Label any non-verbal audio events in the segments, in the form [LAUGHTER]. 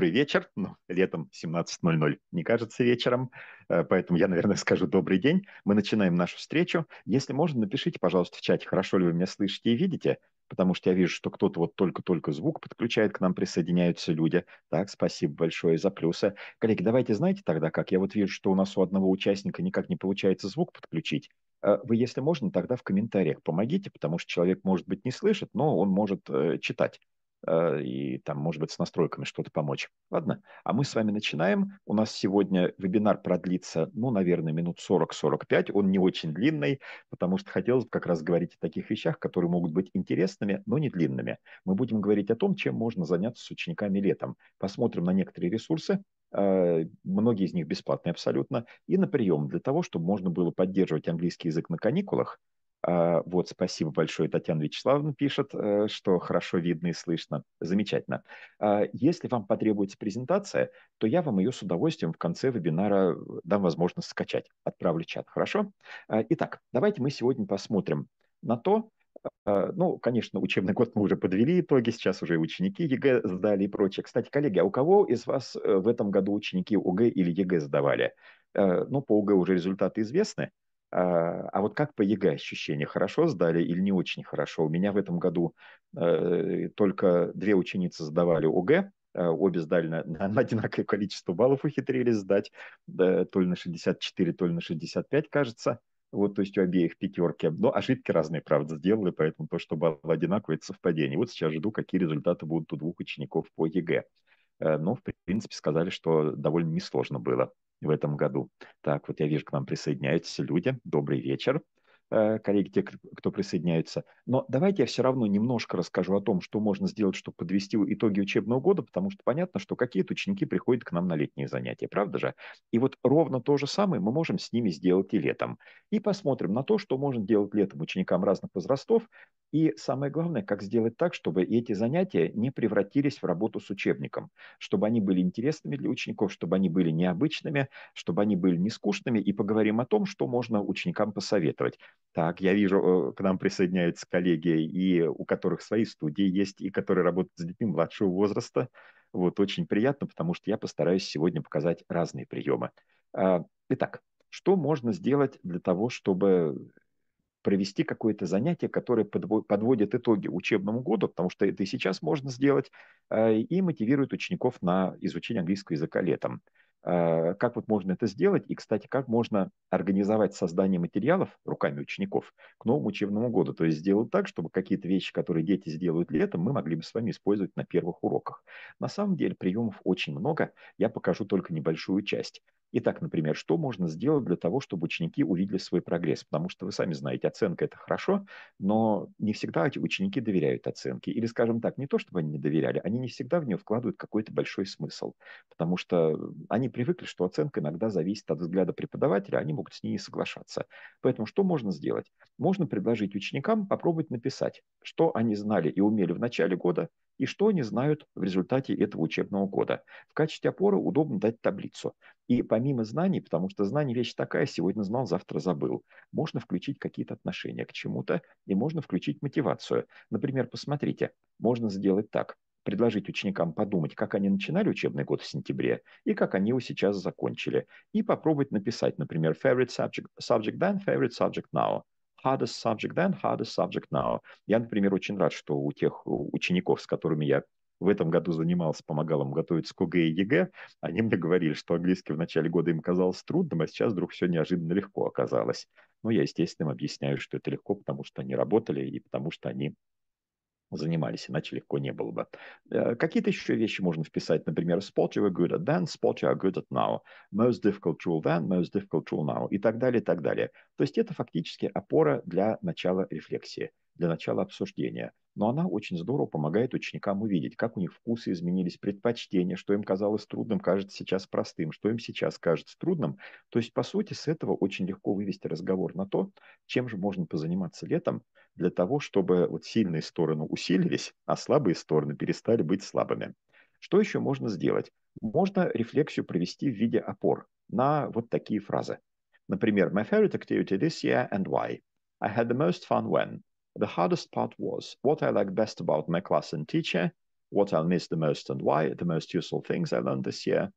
добрый вечер. Ну, летом 17.00 не кажется вечером, э, поэтому я, наверное, скажу добрый день. Мы начинаем нашу встречу. Если можно, напишите, пожалуйста, в чате, хорошо ли вы меня слышите и видите, потому что я вижу, что кто-то вот только-только звук подключает, к нам присоединяются люди. Так, спасибо большое за плюсы. Коллеги, давайте знаете тогда как? Я вот вижу, что у нас у одного участника никак не получается звук подключить. Э, вы, если можно, тогда в комментариях помогите, потому что человек, может быть, не слышит, но он может э, читать. Э, и там, может быть, с настройками что-то помочь. Ладно, а мы с вами начинаем. У нас сегодня вебинар продлится, ну, наверное, минут 40-45. Он не очень длинный, потому что хотелось бы как раз говорить о таких вещах, которые могут быть интересными, но не длинными. Мы будем говорить о том, чем можно заняться с учениками летом. Посмотрим на некоторые ресурсы, э, многие из них бесплатные абсолютно, и на прием для того, чтобы можно было поддерживать английский язык на каникулах, вот, спасибо большое, Татьяна Вячеславовна пишет, э, что хорошо видно и слышно. Замечательно. А, если вам потребуется презентация, то я вам ее с удовольствием в конце вебинара дам возможность скачать. Отправлю в чат, хорошо? А, итак, давайте мы сегодня посмотрим на то, ну, конечно, учебный год мы уже подвели итоги, сейчас уже ученики ЕГЭ сдали и прочее. Кстати, коллеги, а у кого из вас э, в этом году ученики ОГЭ или ЕГЭ сдавали? Э, ну, по ОГЭ уже результаты известны, а, а вот как по ЕГЭ ощущения? Хорошо сдали или не очень хорошо? У меня в этом году э, только две ученицы сдавали ОГЭ, э, обе сдали на, на одинаковое количество баллов, ухитрились сдать, да, то ли на 64, то ли на 65, кажется. Вот, то есть у обеих пятерки. Но ошибки разные, правда, сделали, поэтому то, что было одинаковое, это совпадение. Вот сейчас жду, какие результаты будут у двух учеников по ЕГЭ. Э, но, в принципе, сказали, что довольно несложно было в этом году. Так, вот я вижу, к нам присоединяются люди. Добрый вечер. Э, коллеги, те, кто присоединяются. Но давайте я все равно немножко расскажу о том, что можно сделать, чтобы подвести итоги учебного года, потому что понятно, что какие-то ученики приходят к нам на летние занятия, правда же? И вот ровно то же самое мы можем с ними сделать и летом. И посмотрим на то, что можно делать летом ученикам разных возрастов. И самое главное, как сделать так, чтобы эти занятия не превратились в работу с учебником, чтобы они были интересными для учеников, чтобы они были необычными, чтобы они были не скучными. И поговорим о том, что можно ученикам посоветовать. Так, я вижу, э, к нам присоединяются коллеги, и у которых свои студии есть, и которые работают с детьми младшего возраста. Вот, очень приятно, потому что я постараюсь сегодня показать разные приемы. А, итак, что можно сделать для того, чтобы провести какое-то занятие, которое подводит итоги учебному году, потому что это и сейчас можно сделать, а, и мотивирует учеников на изучение английского языка летом. Э, как вот можно это сделать? И, кстати, как можно организовать создание материалов руками учеников к новому учебному году? То есть сделать так, чтобы какие-то вещи, которые дети сделают летом, мы могли бы с вами использовать на первых уроках. На самом деле приемов очень много, я покажу только небольшую часть. Итак, например, что можно сделать для того, чтобы ученики увидели свой прогресс? Потому что вы сами знаете, оценка – это хорошо, но не всегда эти ученики доверяют оценке. Или, скажем так, не то, чтобы они не доверяли, они не всегда в нее вкладывают какой-то большой смысл. Потому что они привыкли, что оценка иногда зависит от взгляда преподавателя, они могут с ней не соглашаться. Поэтому что можно сделать? Можно предложить ученикам попробовать написать, что они знали и умели в начале года, и что они знают в результате этого учебного года. В качестве опоры удобно дать таблицу. И помимо знаний, потому что знание вещь такая, сегодня знал, завтра забыл, можно включить какие-то отношения к чему-то, и можно включить мотивацию. Например, посмотрите, можно сделать так предложить ученикам подумать, как они начинали учебный год в сентябре и как они его сейчас закончили. И попробовать написать, например, favorite subject, subject then, favorite subject now hardest subject then, hardest subject now. Я, например, очень рад, что у тех учеников, с которыми я в этом году занимался, помогал им готовиться к ОГЭ и ЕГЭ, они мне говорили, что английский в начале года им казалось трудным, а сейчас вдруг все неожиданно легко оказалось. Ну, я, естественно, им объясняю, что это легко, потому что они работали и потому что они занимались, иначе легко не было бы. Э, какие-то еще вещи можно вписать, например, spot you are good at then, spot you are good at now, most difficult rule then, most difficult rule now, и так далее, и так далее. То есть это фактически опора для начала рефлексии, для начала обсуждения. Но она очень здорово помогает ученикам увидеть, как у них вкусы изменились, предпочтения, что им казалось трудным, кажется сейчас простым, что им сейчас кажется трудным. То есть, по сути, с этого очень легко вывести разговор на то, чем же можно позаниматься летом, для того, чтобы вот сильные стороны усилились, а слабые стороны перестали быть слабыми. Что еще можно сделать? Можно рефлексию провести в виде опор на вот такие фразы. Например, my favorite activity this year and why. I had the most fun when. The hardest part was what I like best about my class and teacher. what I'll miss the most and why, the most useful things I learned this year,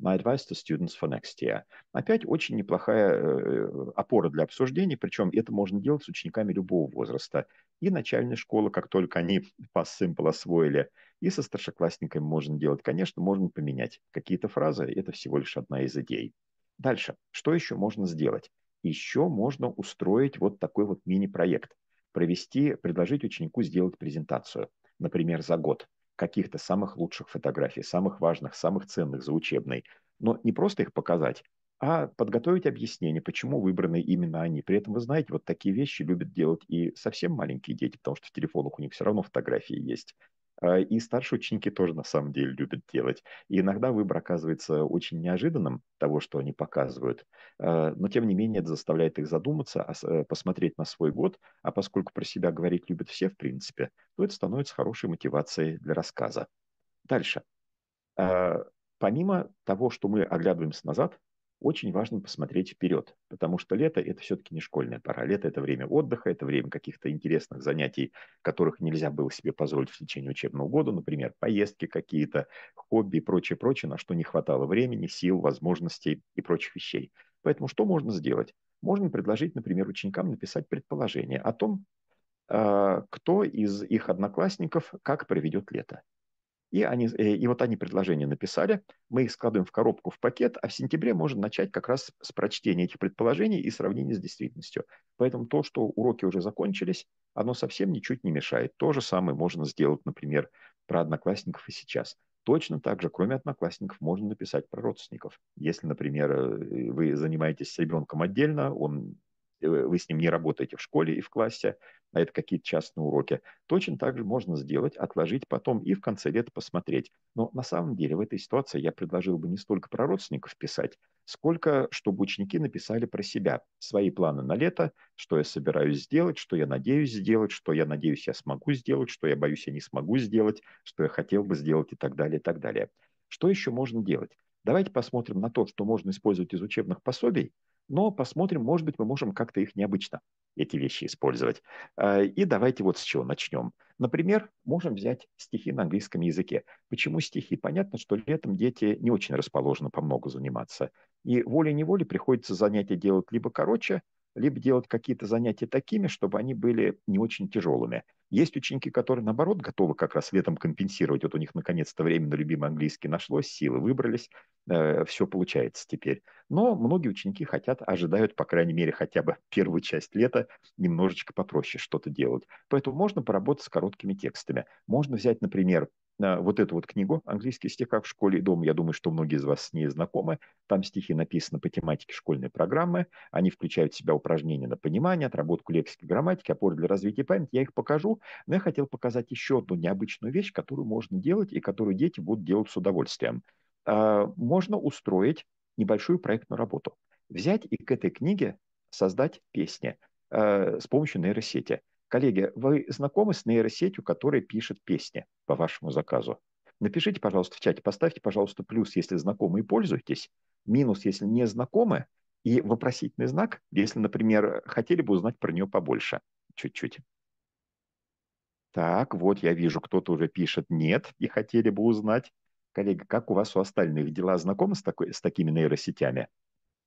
My advice to students for next year. Опять очень неплохая э, опора для обсуждений, причем это можно делать с учениками любого возраста. И начальной школы, как только они Past Simple освоили, и со старшеклассниками можно делать. Конечно, можно поменять какие-то фразы, это всего лишь одна из идей. Дальше, что еще можно сделать? Еще можно устроить вот такой вот мини-проект. Провести, предложить ученику сделать презентацию, например, за год каких-то самых лучших фотографий, самых важных, самых ценных за учебной. Но не просто их показать, а подготовить объяснение, почему выбраны именно они. При этом, вы знаете, вот такие вещи любят делать и совсем маленькие дети, потому что в телефонах у них все равно фотографии есть. А, и старшие ученики тоже на самом деле любят делать. И иногда выбор оказывается очень неожиданным того, что они показывают. А, но тем не менее это заставляет их задуматься, э, посмотреть на свой год. А поскольку про себя говорить любят все, в принципе, то это становится хорошей мотивацией для рассказа. Дальше. А, помимо того, что мы оглядываемся назад, очень важно посмотреть вперед, потому что лето – это все-таки не школьная пора. Лето – это время отдыха, это время каких-то интересных занятий, которых нельзя было себе позволить в течение учебного года, например, поездки какие-то, хобби и прочее, прочее, на что не хватало времени, сил, возможностей и прочих вещей. Поэтому что можно сделать? Можно предложить, например, ученикам написать предположение о том, а, кто из их одноклассников как проведет лето. И, они, э, и вот они предложения написали, мы их складываем в коробку, в пакет, а в сентябре можно начать как раз с прочтения этих предположений и сравнения с действительностью. Поэтому то, что уроки уже закончились, оно совсем ничуть не мешает. То же самое можно сделать, например, про одноклассников и сейчас. Точно так же, кроме одноклассников, можно написать про родственников. Если, например, э, вы занимаетесь с ребенком отдельно, он вы с ним не работаете в школе и в классе, а это какие-то частные уроки, точно так же можно сделать, отложить потом и в конце лета посмотреть. Но на самом деле в этой ситуации я предложил бы не столько про родственников писать, сколько чтобы ученики написали про себя, свои планы на лето, что я собираюсь сделать, что я надеюсь сделать, что я надеюсь я смогу сделать, что я боюсь я не смогу сделать, что я хотел бы сделать и так далее, и так далее. Что еще можно делать? Давайте посмотрим на то, что можно использовать из учебных пособий, но посмотрим, может быть, мы можем как-то их необычно, эти вещи использовать. А, и давайте вот с чего начнем. Например, можем взять стихи на английском языке. Почему стихи? Понятно, что летом дети не очень расположены по много заниматься. И волей-неволей приходится занятия делать либо короче, либо делать какие-то занятия такими, чтобы они были не очень тяжелыми. Есть ученики, которые, наоборот, готовы как раз летом компенсировать. Вот у них, наконец-то, время на любимый английский нашлось, силы выбрались, э, все получается теперь. Но многие ученики хотят, ожидают, по крайней мере, хотя бы первую часть лета немножечко попроще что-то делать. Поэтому можно поработать с короткими текстами. Можно взять, например, вот эту вот книгу «Английский стихах в школе и дома». Я думаю, что многие из вас с ней знакомы. Там стихи написаны по тематике школьной программы. Они включают в себя упражнения на понимание, отработку лексики, грамматики, опоры для развития памяти. Я их покажу, но я хотел показать еще одну необычную вещь, которую можно делать и которую дети будут делать с удовольствием. А, можно устроить небольшую проектную работу. Взять и к этой книге создать песни а, с помощью нейросети – Коллеги, вы знакомы с нейросетью, которая пишет песни по вашему заказу? Напишите, пожалуйста, в чате, поставьте, пожалуйста, плюс, если знакомы и пользуетесь, минус, если не знакомы, и вопросительный знак, если, например, хотели бы узнать про нее побольше, чуть-чуть. Так, вот я вижу, кто-то уже пишет «нет» и хотели бы узнать. Коллега, как у вас у остальных дела? Знакомы с, такой, с такими нейросетями?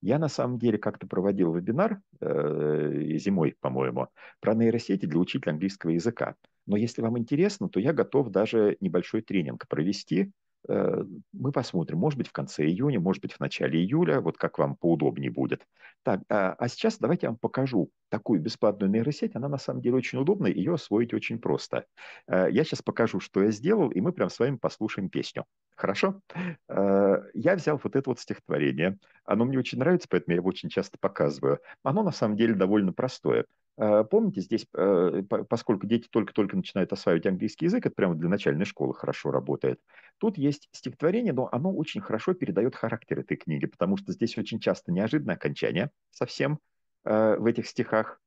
Я на самом деле как-то проводил вебинар э, зимой, по-моему, про нейросети для учителя английского языка. Но если вам интересно, то я готов даже небольшой тренинг провести. Э, мы посмотрим, может быть, в конце июня, может быть, в начале июля, вот как вам поудобнее будет. Так, а, а сейчас давайте я вам покажу такую бесплатную нейросеть. Она на самом деле очень удобная, ее освоить очень просто. Э, я сейчас покажу, что я сделал, и мы прям с вами послушаем песню. Хорошо? Э, я взял вот это вот стихотворение. Оно мне очень нравится, поэтому я его очень часто показываю. Оно на самом деле довольно простое. Э, помните, здесь, э, поскольку дети только-только начинают осваивать английский язык, это прямо для начальной школы хорошо работает. Тут есть стихотворение, но оно очень хорошо передает характер этой книги, потому что здесь очень часто неожиданное окончание совсем в этих стихах.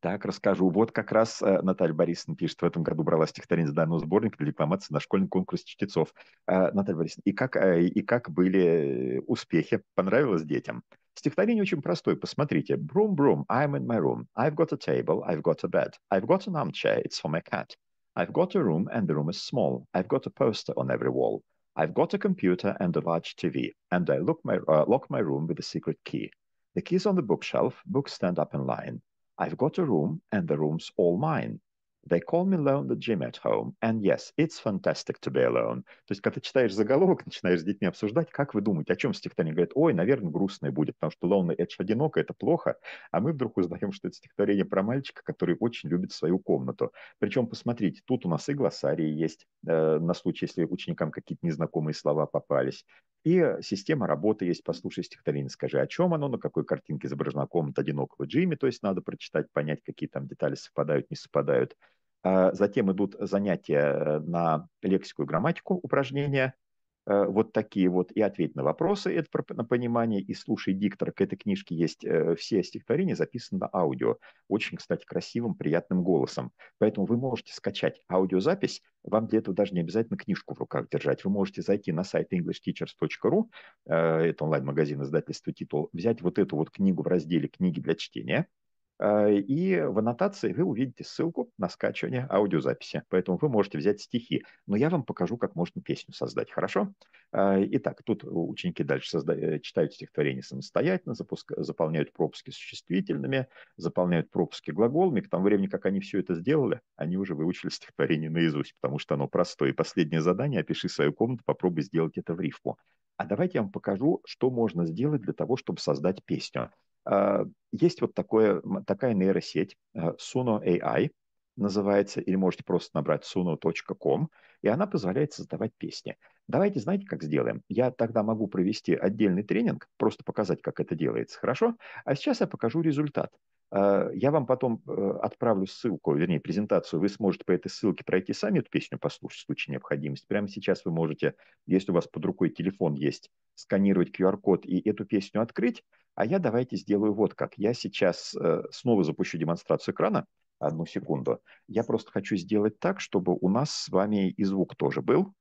Так, расскажу. Вот как раз э, Наталья Борисовна пишет, в этом году брала стихотворение с данного сборника для рекламации на школьный конкурс чтецов. Э, Наталья Борисовна, и как, э, и как были успехи? Понравилось детям? Стихотворение очень простое, посмотрите. Broom, broom, I'm in my room. I've got a table, I've got a bed. I've got an armchair, it's for my cat. I've got a room and the room is small. I've got a poster on every wall. I've got a computer and a large TV, and I lock my, uh, lock my room with a secret key. The key's on the bookshelf, books stand up in line. I've got a room, and the room's all mine. They call me lonely Jim at home. And yes, it's fantastic to be alone. То есть, когда ты читаешь заголовок, [LAUGHS] начинаешь с детьми обсуждать, как вы думаете, о чем стихотворение? Говорят, ой, наверное, грустное будет, потому что lonely — это же одиноко, это плохо. А мы вдруг узнаем, что это стихотворение про мальчика, который очень любит свою комнату. Причем, посмотрите, тут у нас и глоссарии есть, э, на случай, если ученикам какие-то незнакомые слова попались. И система работы есть, послушай стихотворение, скажи, о чем оно, на какой картинке изображена комната одинокого Джимми, то есть надо прочитать, понять, какие там детали совпадают, не совпадают. А затем идут занятия на лексику и грамматику, упражнения, Э, вот такие вот, и ответь на вопросы, это на понимание, и слушай диктор. К этой книжке есть э, все стихотворения записаны на аудио, очень, кстати, красивым, приятным голосом. Поэтому вы можете скачать аудиозапись, вам для этого даже не обязательно книжку в руках держать. Вы можете зайти на сайт englishteachers.ru, э, это онлайн-магазин издательства «Титул», взять вот эту вот книгу в разделе «Книги для чтения», Э, и в аннотации вы увидите ссылку на скачивание аудиозаписи. Поэтому вы можете взять стихи. Но я вам покажу, как можно песню создать. Хорошо? Э, итак, тут ученики дальше созда... Э, читают стихотворение самостоятельно, запуск... заполняют пропуски существительными, заполняют пропуски глаголами. К тому времени, как они все это сделали, они уже выучили стихотворение наизусть, потому что оно простое. И последнее задание – опиши свою комнату, попробуй сделать это в рифму. А давайте я вам покажу, что можно сделать для того, чтобы создать песню. А, есть вот такое, такая нейросеть э, Suno AI, называется, или можете просто набрать suno.com, и она позволяет создавать песни. Давайте, знаете, как сделаем? Я тогда могу провести отдельный тренинг, просто показать, как это делается, хорошо? А сейчас я покажу результат. А, я вам потом э, отправлю ссылку, вернее, презентацию. Вы сможете по этой ссылке пройти сами эту песню, послушать в случае необходимости. Прямо сейчас вы можете, если у вас под рукой телефон есть, сканировать QR-код и эту песню открыть. А я давайте сделаю вот как. Я сейчас э, снова запущу демонстрацию экрана. Одну секунду. Я просто хочу сделать так, чтобы у нас с вами и звук тоже был.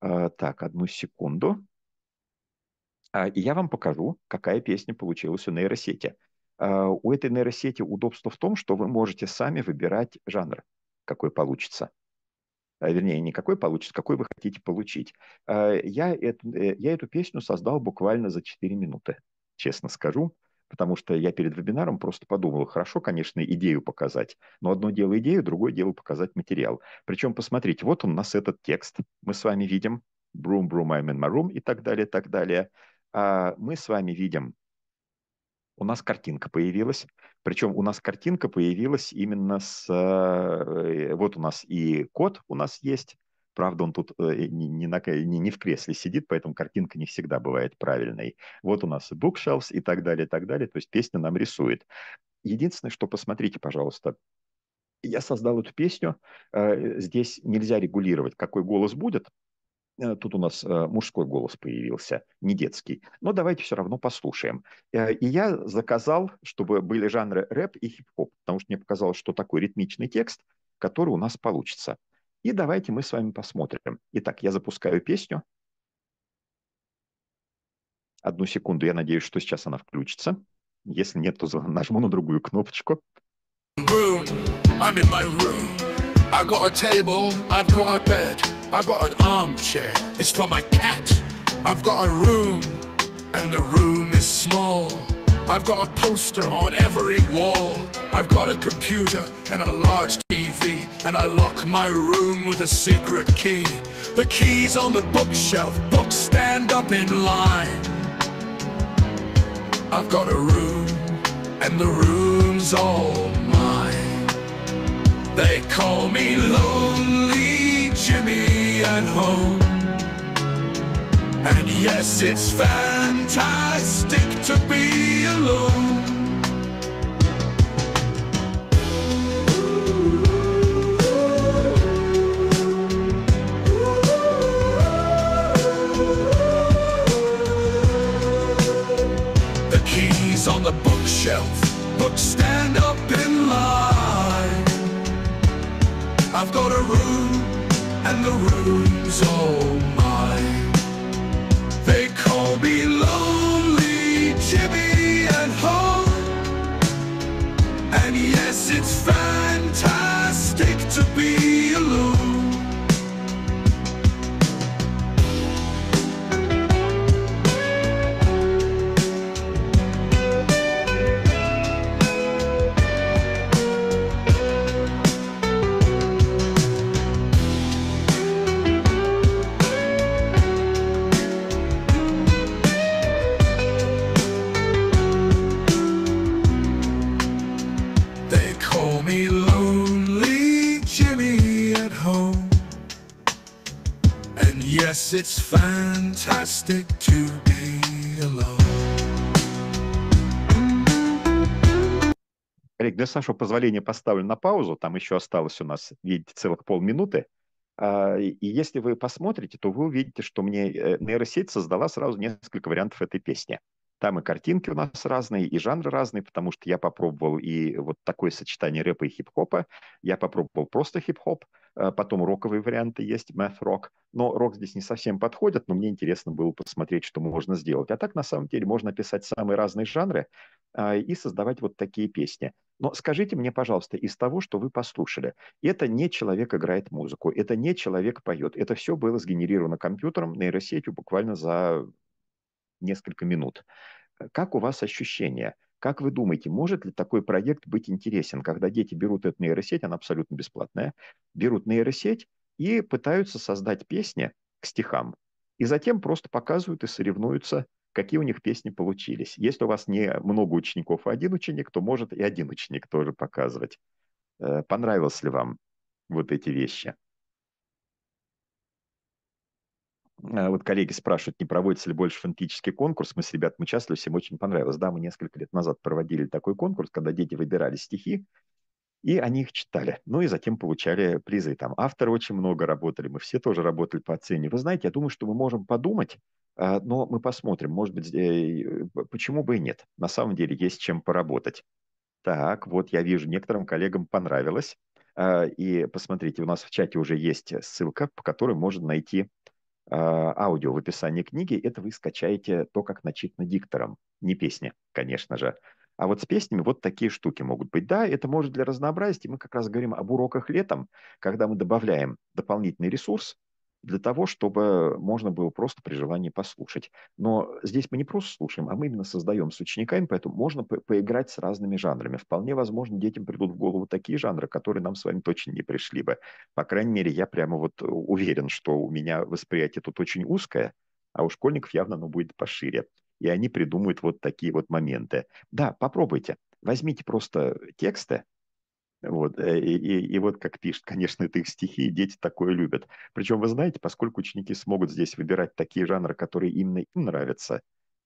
А, так, одну секунду. А, и я вам покажу, какая песня получилась у нейросети. А, у этой нейросети удобство в том, что вы можете сами выбирать жанр, какой получится. А, вернее, не какой получится, какой вы хотите получить. А, я, эту, э, я эту песню создал буквально за 4 минуты, честно скажу, потому что я перед вебинаром просто подумал, хорошо, конечно, идею показать, но одно дело идею, другое дело показать материал. Причем, посмотрите, вот у нас этот текст, мы с вами видим, broom, broom, I'm in my room и так далее, так далее. Мы с вами видим у нас картинка появилась. Причем у нас картинка появилась именно с... Э, вот у нас и код у нас есть. Правда, он тут э, не, не, на, не, не в кресле сидит, поэтому картинка не всегда бывает правильной. Вот у нас bookshelves и так далее, и так далее. То есть песня нам рисует. Единственное, что посмотрите, пожалуйста, я создал эту песню. Э, здесь нельзя регулировать, какой голос будет. Э, тут у нас э, мужской голос появился, не детский. Но давайте все равно послушаем. Э, и я заказал, чтобы были жанры рэп и хип-хоп, потому что мне показалось, что такой ритмичный текст, который у нас получится. И давайте мы с вами посмотрим. Итак, я запускаю песню. Одну секунду, я надеюсь, что сейчас она включится. Если нет, то нажму на другую кнопочку. I'm in my room. I got a table, I've got a bed. I've got an armchair, it's for my cat. I've got a room, and the room is small. I've got a poster on every wall. I've got a computer and a large TV, and I lock my room with a secret key. The key's on the bookshelf, books stand up in line. I've got a room, and the room's all mine. They call me Lonely Jimmy at home. And yes, it's fantastic to be alone. The keys on the bookshelf, books stand up you. Fantastic to be alone. Олег, для Сашу позволения поставлю на паузу. Там еще осталось у нас, видите, целых полминуты. А, и если вы посмотрите, то вы увидите, что мне э, нейросеть создала сразу несколько вариантов этой песни. Там и картинки у нас разные, и жанры разные, потому что я попробовал и вот такое сочетание рэпа и хип-хопа. Я попробовал просто хип-хоп, а потом роковые варианты есть, math rock. Но рок здесь не совсем подходит, но мне интересно было посмотреть, что можно сделать. А так, на самом деле, можно писать самые разные жанры а, и создавать вот такие песни. Но скажите мне, пожалуйста, из того, что вы послушали, это не человек играет музыку, это не человек поет, это все было сгенерировано компьютером, нейросетью буквально за несколько минут. Как у вас ощущения? Как вы думаете, может ли такой проект быть интересен, когда дети берут эту нейросеть, она абсолютно бесплатная, берут нейросеть и пытаются создать песни к стихам, и затем просто показывают и соревнуются, какие у них песни получились. Если у вас не много учеников, а один ученик, то может и один ученик тоже показывать. Э, понравилось ли вам вот эти вещи? А, вот коллеги спрашивают, не проводится ли больше фантастический конкурс. Мы с ребятами участвовали, всем очень понравилось. Да, мы несколько лет назад проводили такой конкурс, когда дети выбирали стихи, и они их читали. Ну и затем получали призы. Там авторы очень много работали, мы все тоже работали по оцене. Вы знаете, я думаю, что мы можем подумать, а, но мы посмотрим. Может быть, э, почему бы и нет. На самом деле есть чем поработать. Так, вот я вижу, некоторым коллегам понравилось. А, и посмотрите, у нас в чате уже есть ссылка, по которой можно найти а, аудио в описании книги, это вы скачаете то, как начитано диктором. Не песни, конечно же. А вот с песнями вот такие штуки могут быть. Да, это может для разнообразия. Мы как раз говорим об уроках летом, когда мы добавляем дополнительный ресурс, для того, чтобы можно было просто при желании послушать. Но здесь мы не просто слушаем, а мы именно создаем с учениками, поэтому можно по поиграть с разными жанрами. Вполне возможно, детям придут в голову такие жанры, которые нам с вами точно не пришли бы. По крайней мере, я прямо вот уверен, что у меня восприятие тут очень узкое, а у школьников явно оно будет пошире. И они придумают вот такие вот моменты. Да, попробуйте. Возьмите просто тексты, вот. Э, и, и, и вот как пишет, конечно, это их стихи, и дети такое любят. Причем, вы знаете, поскольку ученики смогут здесь выбирать такие жанры, которые именно им нравятся,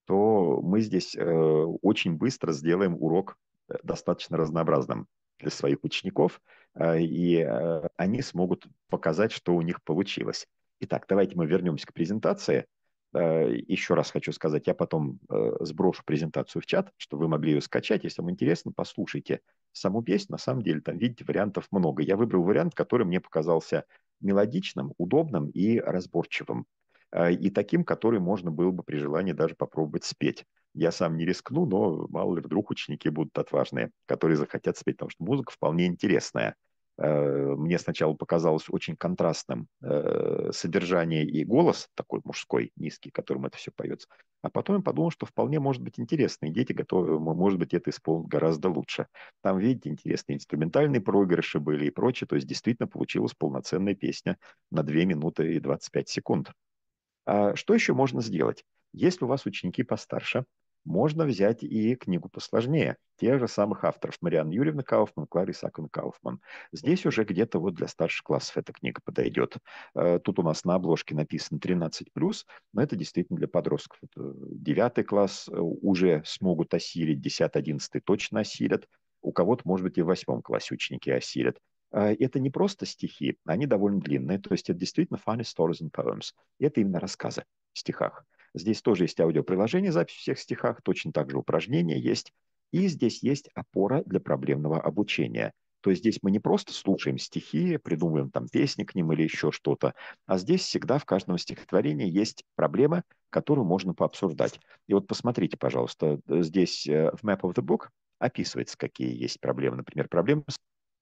то мы здесь э, очень быстро сделаем урок э, достаточно разнообразным для своих учеников, э, и э, они смогут показать, что у них получилось. Итак, давайте мы вернемся к презентации. Э, еще раз хочу сказать, я потом сброшу презентацию в чат, чтобы вы могли ее скачать. Если вам интересно, послушайте саму песню. На самом деле, там, видите, вариантов много. Я выбрал вариант, который мне показался мелодичным, удобным и разборчивым. Э, и таким, который можно было бы при желании даже попробовать спеть. Я сам не рискну, но мало ли вдруг ученики будут отважные, которые захотят спеть, потому что музыка вполне интересная. Э, мне сначала показалось очень контрастным э, содержание и голос такой мужской, низкий, которым это все поется. А потом я подумал, что вполне может быть интересно, и дети готовы, может быть, это исполнят гораздо лучше. Там, видите, интересные инструментальные проигрыши были и прочее, то есть действительно получилась полноценная песня на 2 минуты и 25 секунд. А что еще можно сделать? Если у вас ученики постарше, можно взять и книгу посложнее, тех же самых авторов. Марианна Юрьевна Кауфман, Клариса Акон Кауфман. Здесь уже где-то вот для старших классов эта книга подойдет. Э, тут у нас на обложке написано 13+, но это действительно для подростков. Девятый класс э, уже смогут осилить, 10-11 точно осилят. У кого-то, может быть, и в восьмом классе ученики осилят. Э, это не просто стихи, они довольно длинные, то есть это действительно funny stories and poems. Это именно рассказы в стихах. Здесь тоже есть аудиоприложение, запись всех стихах, точно так же упражнения есть. И здесь есть опора для проблемного обучения. То есть здесь мы не просто слушаем стихи, придумываем там песни к ним или еще что-то, а здесь всегда в каждом стихотворении есть проблемы, которую можно пообсуждать. И вот посмотрите, пожалуйста, здесь э, в Map of the Book описывается, какие есть проблемы. Например, проблемы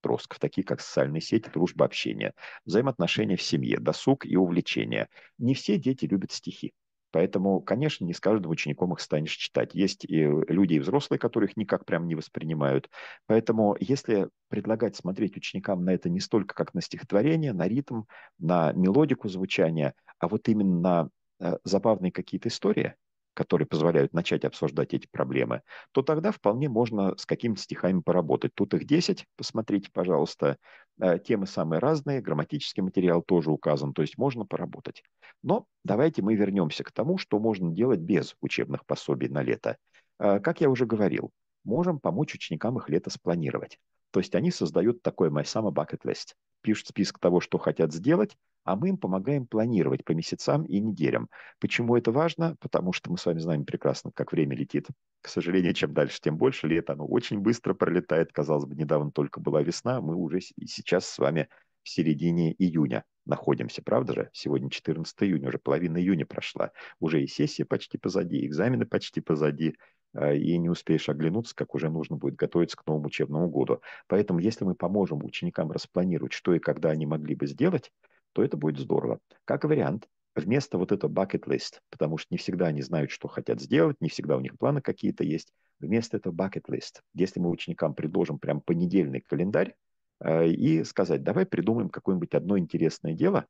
подростков, такие как социальные сети, дружба, общение, взаимоотношения в семье, досуг и увлечения. Не все дети любят стихи. Поэтому, конечно, не с каждым учеником их станешь читать. Есть и люди, и взрослые, которые их никак прям не воспринимают. Поэтому, если предлагать смотреть ученикам на это не столько как на стихотворение, на ритм, на мелодику звучания, а вот именно на э, забавные какие-то истории, которые позволяют начать обсуждать эти проблемы, то тогда вполне можно с какими-то стихами поработать. Тут их 10, посмотрите, пожалуйста. Э, темы самые разные, грамматический материал тоже указан, то есть можно поработать. Но давайте мы вернемся к тому, что можно делать без учебных пособий на лето. Э, как я уже говорил, можем помочь ученикам их лето спланировать. То есть они создают такой My Summer Bucket List, пишут список того, что хотят сделать, а мы им помогаем планировать по месяцам и неделям. Почему это важно? Потому что мы с вами знаем прекрасно, как время летит. К сожалению, чем дальше, тем больше. Лето, оно очень быстро пролетает. Казалось бы, недавно только была весна, мы уже сейчас с вами в середине июня находимся, правда же? Сегодня 14 июня, уже половина июня прошла. Уже и сессия почти позади, экзамены почти позади. Э, и не успеешь оглянуться, как уже нужно будет готовиться к новому учебному году. Поэтому если мы поможем ученикам распланировать, что и когда они могли бы сделать, то это будет здорово. Как вариант, вместо вот этого bucket list, потому что не всегда они знают, что хотят сделать, не всегда у них планы какие-то есть, вместо этого bucket list, если мы ученикам предложим прям понедельный календарь э, и сказать, давай придумаем какое-нибудь одно интересное дело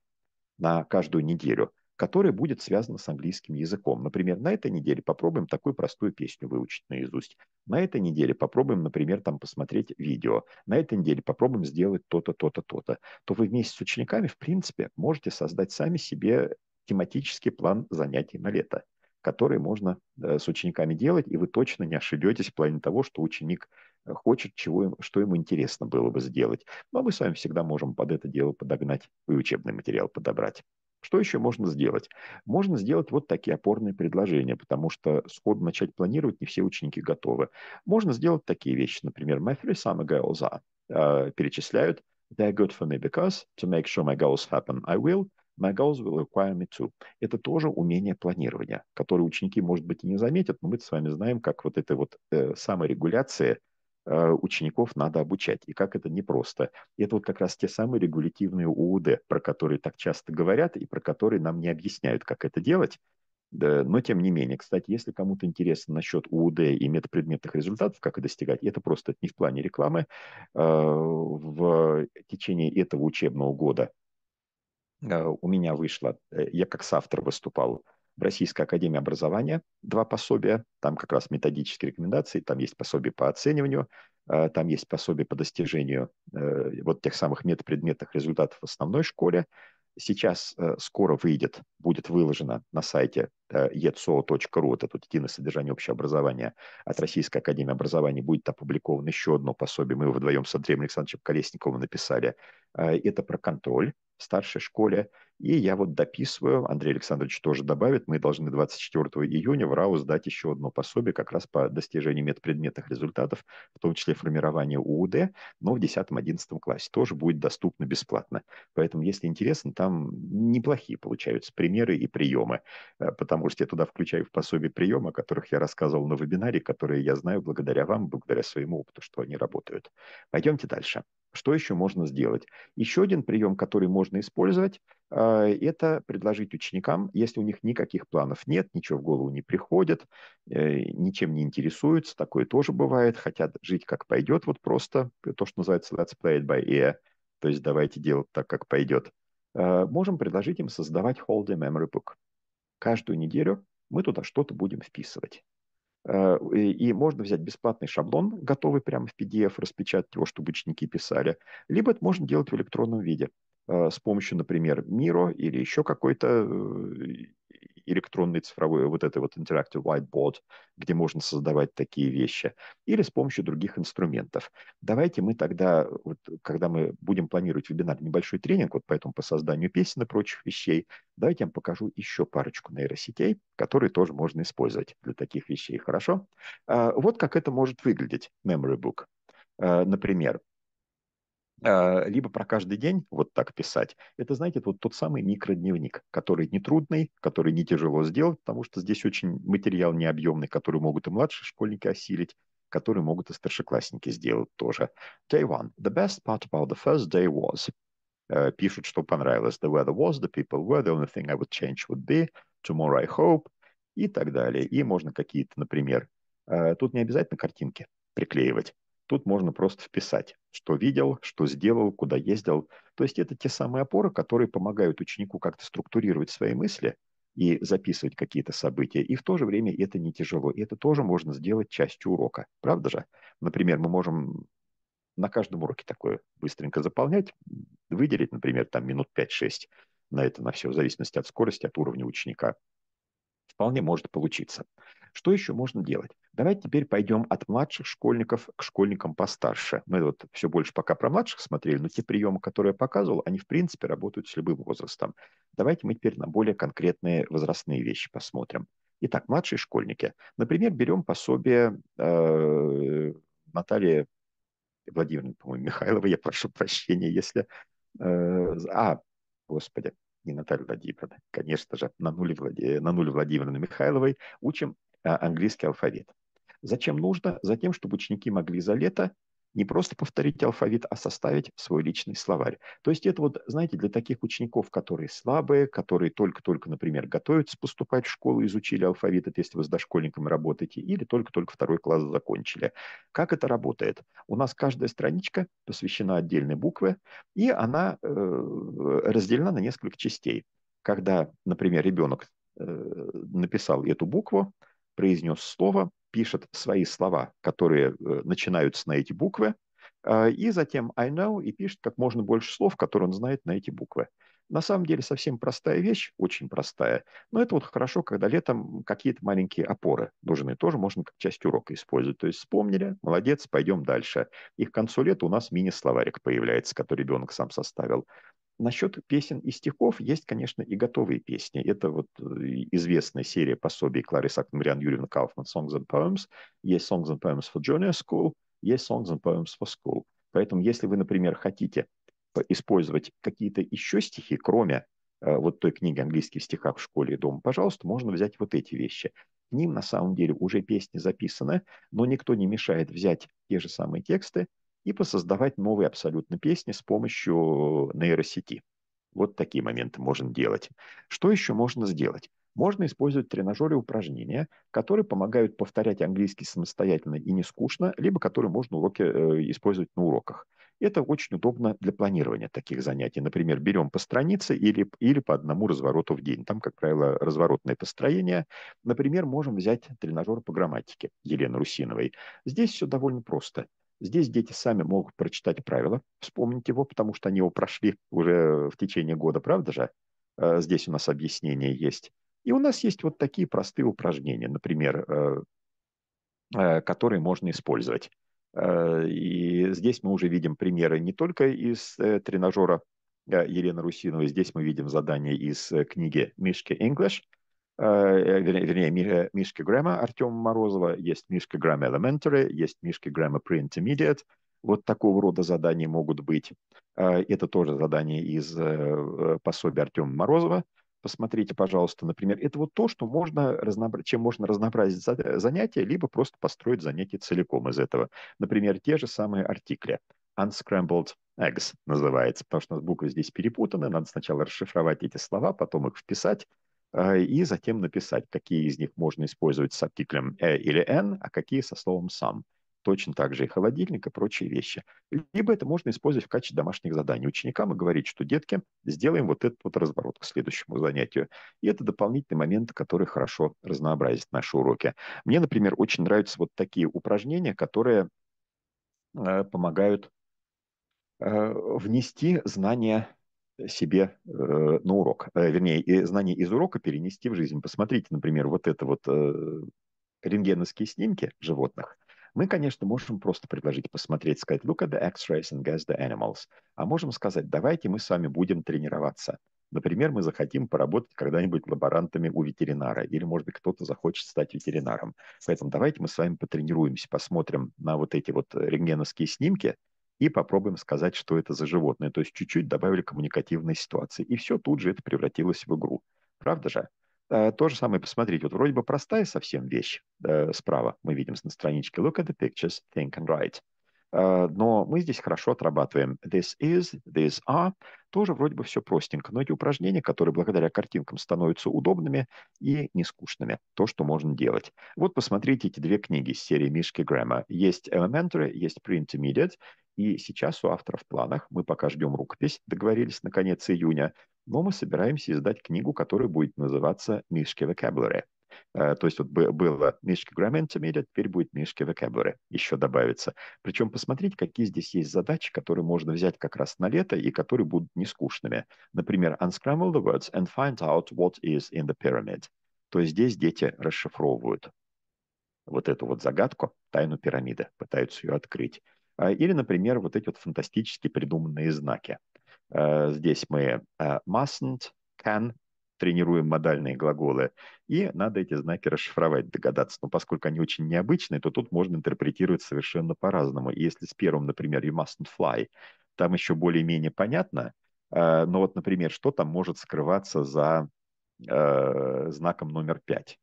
на каждую неделю, которое будет связано с английским языком. Например, на этой неделе попробуем такую простую песню выучить наизусть. На этой неделе попробуем, например, там посмотреть видео. На этой неделе попробуем сделать то-то, то-то, то-то. То вы вместе с учениками, в принципе, можете создать сами себе тематический план занятий на лето, который можно э, с учениками делать, и вы точно не ошибетесь в плане того, что ученик э, хочет, чего, что ему интересно было бы сделать. Но мы с вами всегда можем под это дело подогнать и учебный материал подобрать. Что еще можно сделать? Можно сделать вот такие опорные предложения, потому что сходу начать планировать не все ученики готовы. Можно сделать такие вещи, например, my three summer goals are, э, перечисляют, they're good for me because to make sure my goals happen, I will, my goals will require me to. Это тоже умение планирования, которое ученики, может быть, и не заметят, но мы с вами знаем, как вот эта вот э, саморегуляция учеников надо обучать, и как это непросто. Это вот как раз те самые регулятивные УУД, про которые так часто говорят и про которые нам не объясняют, как это делать. Да, но тем не менее, кстати, если кому-то интересно насчет УУД и метапредметных результатов, как и достигать, это просто не в плане рекламы. Э, в течение этого учебного года э, у меня вышло, я как соавтор выступал в Российской Академии Образования два пособия, там как раз методические рекомендации, там есть пособие по оцениванию, э, там есть пособие по достижению э, вот тех самых метапредметных результатов в основной школе. Сейчас э, скоро выйдет, будет выложено на сайте etso.ru, это тут единое содержание общего образования от Российской Академии Образования, будет опубликовано еще одно пособие, мы его вдвоем с Андреем Александровичем Колесниковым написали. Это про контроль в старшей школе. И я вот дописываю, Андрей Александрович тоже добавит, мы должны 24 июня в РАУ сдать еще одно пособие как раз по достижению медпредметных результатов, в том числе формирование УУД, но в 10-11 классе тоже будет доступно бесплатно. Поэтому, если интересно, там неплохие получаются примеры и приемы, э, потому что я туда включаю в пособие приемы, о которых я рассказывал на вебинаре, которые я знаю благодаря вам, благодаря своему опыту, что они работают. Пойдемте дальше. Что еще можно сделать? Еще один прием, который можно использовать, это предложить ученикам, если у них никаких планов нет, ничего в голову не приходит, э, ничем не интересуются, такое тоже бывает, хотят жить как пойдет, вот просто то, что называется let's play it by ear, то есть давайте делать так, как пойдет. А, можем предложить им создавать whole day memory book. Каждую неделю мы туда что-то будем вписывать. Э, и можно взять бесплатный шаблон, готовый прямо в PDF, распечатать его, чтобы ученики писали. Либо это можно делать в электронном виде э, с помощью, например, Miro или еще какой-то э, электронный цифровой, вот это вот Interactive Whiteboard, где можно создавать такие вещи, или с помощью других инструментов. Давайте мы тогда, вот, когда мы будем планировать вебинар, небольшой тренинг вот поэтому по созданию песен и прочих вещей, давайте я вам покажу еще парочку нейросетей, которые тоже можно использовать для таких вещей. Хорошо? А, вот как это может выглядеть, Memory Book. А, например, либо про каждый день вот так писать. Это, знаете, вот тот самый микродневник, который не трудный, который не тяжело сделать, потому что здесь очень материал необъемный, который могут и младшие школьники осилить, который могут и старшеклассники сделать тоже. Day one. The best part about the first day was. Uh, пишут, что понравилось. The weather was, the people were, the only thing I would change would be. Tomorrow I hope. И так далее. И можно какие-то, например, uh, тут не обязательно картинки приклеивать. Тут можно просто вписать, что видел, что сделал, куда ездил. То есть это те самые опоры, которые помогают ученику как-то структурировать свои мысли, и записывать какие-то события. И в то же время это не тяжело. И это тоже можно сделать частью урока. Правда же? Например, мы можем на каждом уроке такое быстренько заполнять, выделить, например, там минут 5-6 на это, на все, в зависимости от скорости, от уровня ученика. Вполне может получиться. Что еще можно делать? Давайте теперь пойдем от младших школьников к школьникам постарше. Мы вот все больше пока про младших смотрели, но те приемы, которые я показывал, они в принципе работают с любым возрастом. Давайте мы теперь на более конкретные возрастные вещи посмотрим. Итак, младшие школьники. Например, берем пособие э, Натальи Владимировны, по-моему, Михайловой. Я прошу прощения, если... Э, а, господи, не Наталья Владимировна, конечно же, на нуле, Влади... на нуле Владимировны Михайловой учим английский алфавит. Зачем нужно? Затем, чтобы ученики могли за лето не просто повторить алфавит, а составить свой личный словарь. То есть это вот, знаете, для таких учеников, которые слабые, которые только-только, например, готовятся поступать в школу, изучили алфавит, это если вы с дошкольниками работаете, или только-только второй класс закончили. Как это работает? У нас каждая страничка посвящена отдельной букве, и она э, разделена на несколько частей. Когда, например, ребенок э, написал эту букву, произнес слово, пишет свои слова, которые э, начинаются на эти буквы, э, и затем I know и пишет как можно больше слов, которые он знает на эти буквы. На самом деле совсем простая вещь, очень простая, но это вот хорошо, когда летом какие-то маленькие опоры нужны, тоже можно как часть урока использовать. То есть вспомнили, молодец, пойдем дальше. И к концу лета у нас мини-словарик появляется, который ребенок сам составил. Насчет песен и стихов есть, конечно, и готовые песни. Это вот э, известная серия пособий Клары Сактамариан Юрьевна Кауфман «Songs and Poems». Есть «Songs and Poems for Junior School», есть «Songs and Poems for School». Поэтому, если вы, например, хотите использовать какие-то еще стихи, кроме э, вот той книги английских стихах в школе и дома, пожалуйста, можно взять вот эти вещи. К ним на самом деле уже песни записаны, но никто не мешает взять те же самые тексты и посоздавать новые абсолютно песни с помощью нейросети. Вот такие моменты можно делать. Что еще можно сделать? Можно использовать тренажеры упражнения, которые помогают повторять английский самостоятельно и не скучно, либо которые можно уроки, э, использовать на уроках. Это очень удобно для планирования таких занятий. Например, берем по странице или, или по одному развороту в день. Там, как правило, разворотное построение. Например, можем взять тренажер по грамматике Елены Русиновой. Здесь все довольно просто. Здесь дети сами могут прочитать правила, вспомнить его, потому что они его прошли уже в течение года, правда же? Э, здесь у нас объяснение есть. И у нас есть вот такие простые упражнения, например, э, э, которые можно использовать. И здесь мы уже видим примеры не только из тренажера Елены Русиновой, здесь мы видим задание из книги «Мишки English», Э, вернее, Мишки Грэма Артема Морозова, есть Мишки Грэма Elementary, есть Мишки Грэма Pre-Intermediate. Вот такого рода задания могут быть. Э, это тоже задание из э, пособия Артема Морозова. Посмотрите, пожалуйста, например, это вот то, что можно разнообра... чем можно разнообразить занятия, либо просто построить занятие целиком из этого. Например, те же самые артикли. Unscrambled eggs называется, потому что у нас буквы здесь перепутаны, надо сначала расшифровать эти слова, потом их вписать, и затем написать, какие из них можно использовать с артиклем «э» или «н», а какие со словом «сам». Точно так же и холодильник и прочие вещи. Либо это можно использовать в качестве домашних заданий ученикам и говорить, что, детки, сделаем вот этот вот разворот к следующему занятию. И это дополнительный момент, который хорошо разнообразит наши уроки. Мне, например, очень нравятся вот такие упражнения, которые э, помогают э, внести знания себе э, на урок, э, вернее, знания из урока перенести в жизнь. Посмотрите, например, вот это вот э, рентгеновские снимки животных. Мы, конечно, можем просто предложить посмотреть, сказать, look at the x-rays and guess the animals. А можем сказать, давайте мы с вами будем тренироваться. Например, мы захотим поработать когда-нибудь лаборантами у ветеринара, или, может быть, кто-то захочет стать ветеринаром. Поэтому давайте мы с вами потренируемся, посмотрим на вот эти вот рентгеновские снимки, и попробуем сказать, что это за животное. То есть чуть-чуть добавили коммуникативной ситуации. И все тут же это превратилось в игру. Правда же? А, то же самое посмотрите. Вот вроде бы простая совсем вещь. Справа мы видим на страничке Look at the pictures, think and write. А, но мы здесь хорошо отрабатываем this is, this are. Тоже вроде бы все простенько, но эти упражнения, которые благодаря картинкам становятся удобными и не скучными, то, что можно делать. Вот посмотрите эти две книги из серии Мишки Грэма. Есть Elementary, есть Pre-Intermediate, и сейчас у автора в планах, мы пока ждем рукопись, договорились на конец июня, но мы собираемся издать книгу, которая будет называться «Мишки Vocabulary». Э, то есть вот было Мишки Grammar Intermediate, теперь будет Мишки Vocabulary еще добавится. Причем посмотрите, какие здесь есть задачи, которые можно взять как раз на лето и которые будут не скучными. Например, unscramble the words and find out what is in the pyramid. То есть здесь дети расшифровывают вот эту вот загадку, тайну пирамиды, пытаются ее открыть. А, или, например, вот эти вот фантастически придуманные знаки. Э, здесь мы э, mustn't, can, тренируем модальные глаголы, и надо эти знаки расшифровать, догадаться. Но поскольку они очень необычные, то тут можно интерпретировать совершенно по-разному. И если с первым, например, you mustn't fly, там еще более-менее понятно, э, но вот, например, что там может скрываться за знаком номер пять?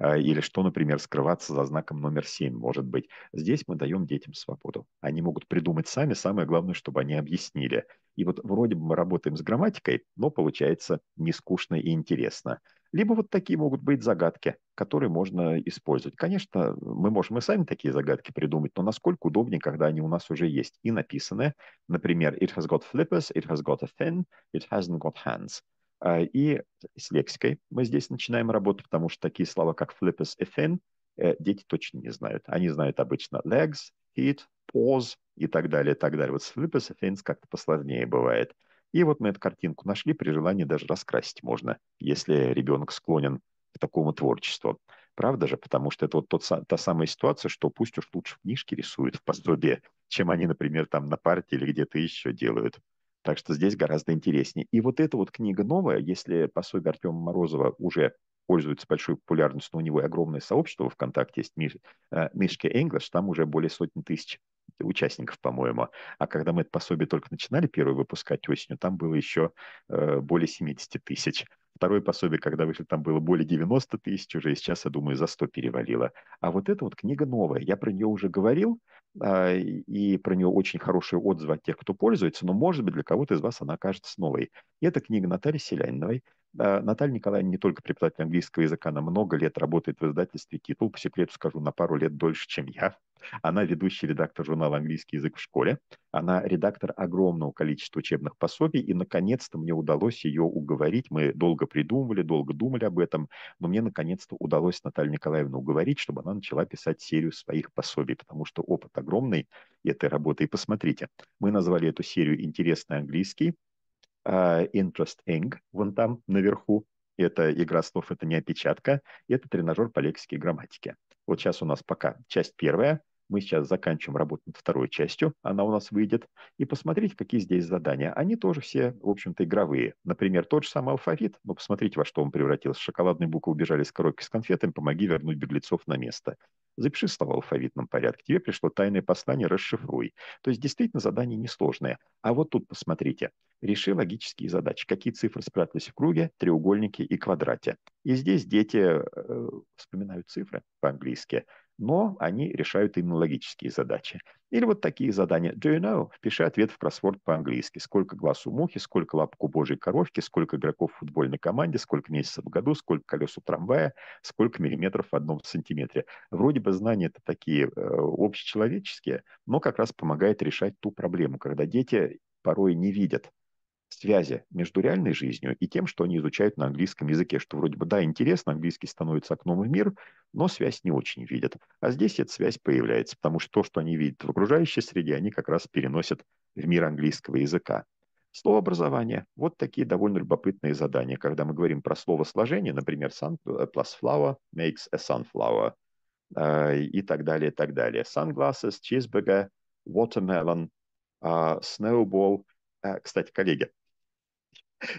А, или что, например, скрываться за знаком номер 7, может быть. Здесь мы даем детям свободу. Они могут придумать сами, самое главное, чтобы они объяснили. И вот вроде бы мы работаем с грамматикой, но получается не скучно и интересно. Либо вот такие могут быть загадки, которые можно использовать. Конечно, мы можем и сами такие загадки придумать, но насколько удобнее, когда они у нас уже есть и написаны. Например, it has got flippers, it has got a fin, it hasn't got hands. А, и с лексикой мы здесь начинаем работать, потому что такие слова, как flippers и thin, э, дети точно не знают. Они знают обычно legs, feet, paws и так далее, и так далее. Вот с flippers и fins как-то посложнее бывает. И вот мы эту картинку нашли, при желании даже раскрасить можно, если ребенок склонен к такому творчеству. Правда же? Потому что это вот тот, та самая ситуация, что пусть уж лучше в книжке рисуют в пособие, чем они, например, там на парте или где-то еще делают. Так что здесь гораздо интереснее. И вот эта вот книга новая, если пособие Артема Морозова уже пользуется большой популярностью, но у него огромное сообщество ВКонтакте есть Миш, э, Мишки English, там уже более сотни тысяч участников, по-моему. А когда мы это пособие только начинали первый выпускать осенью, там было еще э, более 70 тысяч. Второе пособие, когда вышли, там было более 90 тысяч уже, и сейчас, я думаю, за 100 перевалило. А вот эта вот книга новая, я про нее уже говорил, а, и про нее очень хорошие отзывы от тех, кто пользуется, но, может быть, для кого-то из вас она окажется новой. И это книга Натальи Селяниновой. Наталья Николаевна не только преподаватель английского языка, она много лет работает в издательстве «Титул», по секрету скажу, на пару лет дольше, чем я. Она ведущий редактор журнала «Английский язык в школе». Она редактор огромного количества учебных пособий, и, наконец-то, мне удалось ее уговорить. Мы долго придумывали, долго думали об этом, но мне, наконец-то, удалось Наталью Николаевну уговорить, чтобы она начала писать серию своих пособий, потому что опыт огромный этой работы. И посмотрите, мы назвали эту серию «Интересный английский», uh, Interesting, вон там наверху, это игра слов, это не опечатка, это тренажер по лексике и грамматике. Вот сейчас у нас пока часть первая, мы сейчас заканчиваем работу над второй частью, она у нас выйдет. И посмотрите, какие здесь задания. Они тоже все, в общем-то, игровые. Например, тот же самый алфавит, но посмотрите, во что он превратился. Шоколадные буквы убежали с коробки с конфетами, помоги вернуть беглецов на место. Запиши слова в алфавитном порядке. Тебе пришло тайное послание, расшифруй. То есть действительно задание несложное. А вот тут посмотрите. Реши логические задачи. Какие цифры спрятались в круге, треугольнике и квадрате. И здесь дети э, вспоминают цифры по-английски но они решают именно логические задачи. Или вот такие задания. Do you know? Пиши ответ в кроссворд по-английски. Сколько глаз у мухи, сколько лапок у божьей коровки, сколько игроков в футбольной команде, сколько месяцев в году, сколько колес у трамвая, сколько миллиметров в одном сантиметре. Вроде бы знания это такие э, общечеловеческие, но как раз помогает решать ту проблему, когда дети порой не видят связи между реальной жизнью и тем, что они изучают на английском языке, что вроде бы, да, интересно, английский становится окном в мир, но связь не очень видят. А здесь эта связь появляется, потому что то, что они видят в окружающей среде, они как раз переносят в мир английского языка. Слово образование. Вот такие довольно любопытные задания. Когда мы говорим про слово сложение, например, sun plus flower makes a sunflower э, и так далее, и так далее. Sunglasses, cheeseburger, watermelon, uh, snowball. Uh, кстати, коллеги,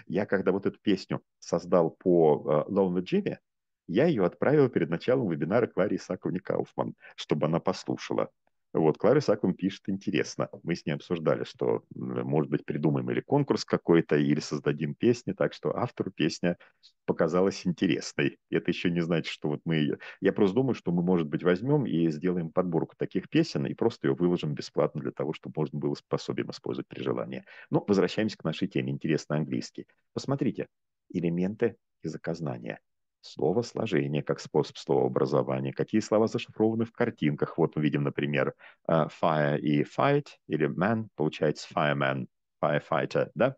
я когда вот эту песню создал по Lonely Jimmy, я ее отправил перед началом вебинара Кларе Исаковне Кауфман, чтобы она послушала. Вот, Клара Исаковна пишет интересно. Мы с ней обсуждали, что, может быть, придумаем или конкурс какой-то, или создадим песни, так что автору песня показалась интересной. Это еще не значит, что вот мы ее... Я просто думаю, что мы, может быть, возьмем и сделаем подборку таких песен и просто ее выложим бесплатно для того, чтобы можно было способен использовать при желании. Но возвращаемся к нашей теме. Интересно английский. Посмотрите, элементы языкознания – Слово сложение как способ словообразования. Какие слова зашифрованы в картинках? Вот мы видим, например, э, fire и fight, или man, получается fireman, firefighter, да?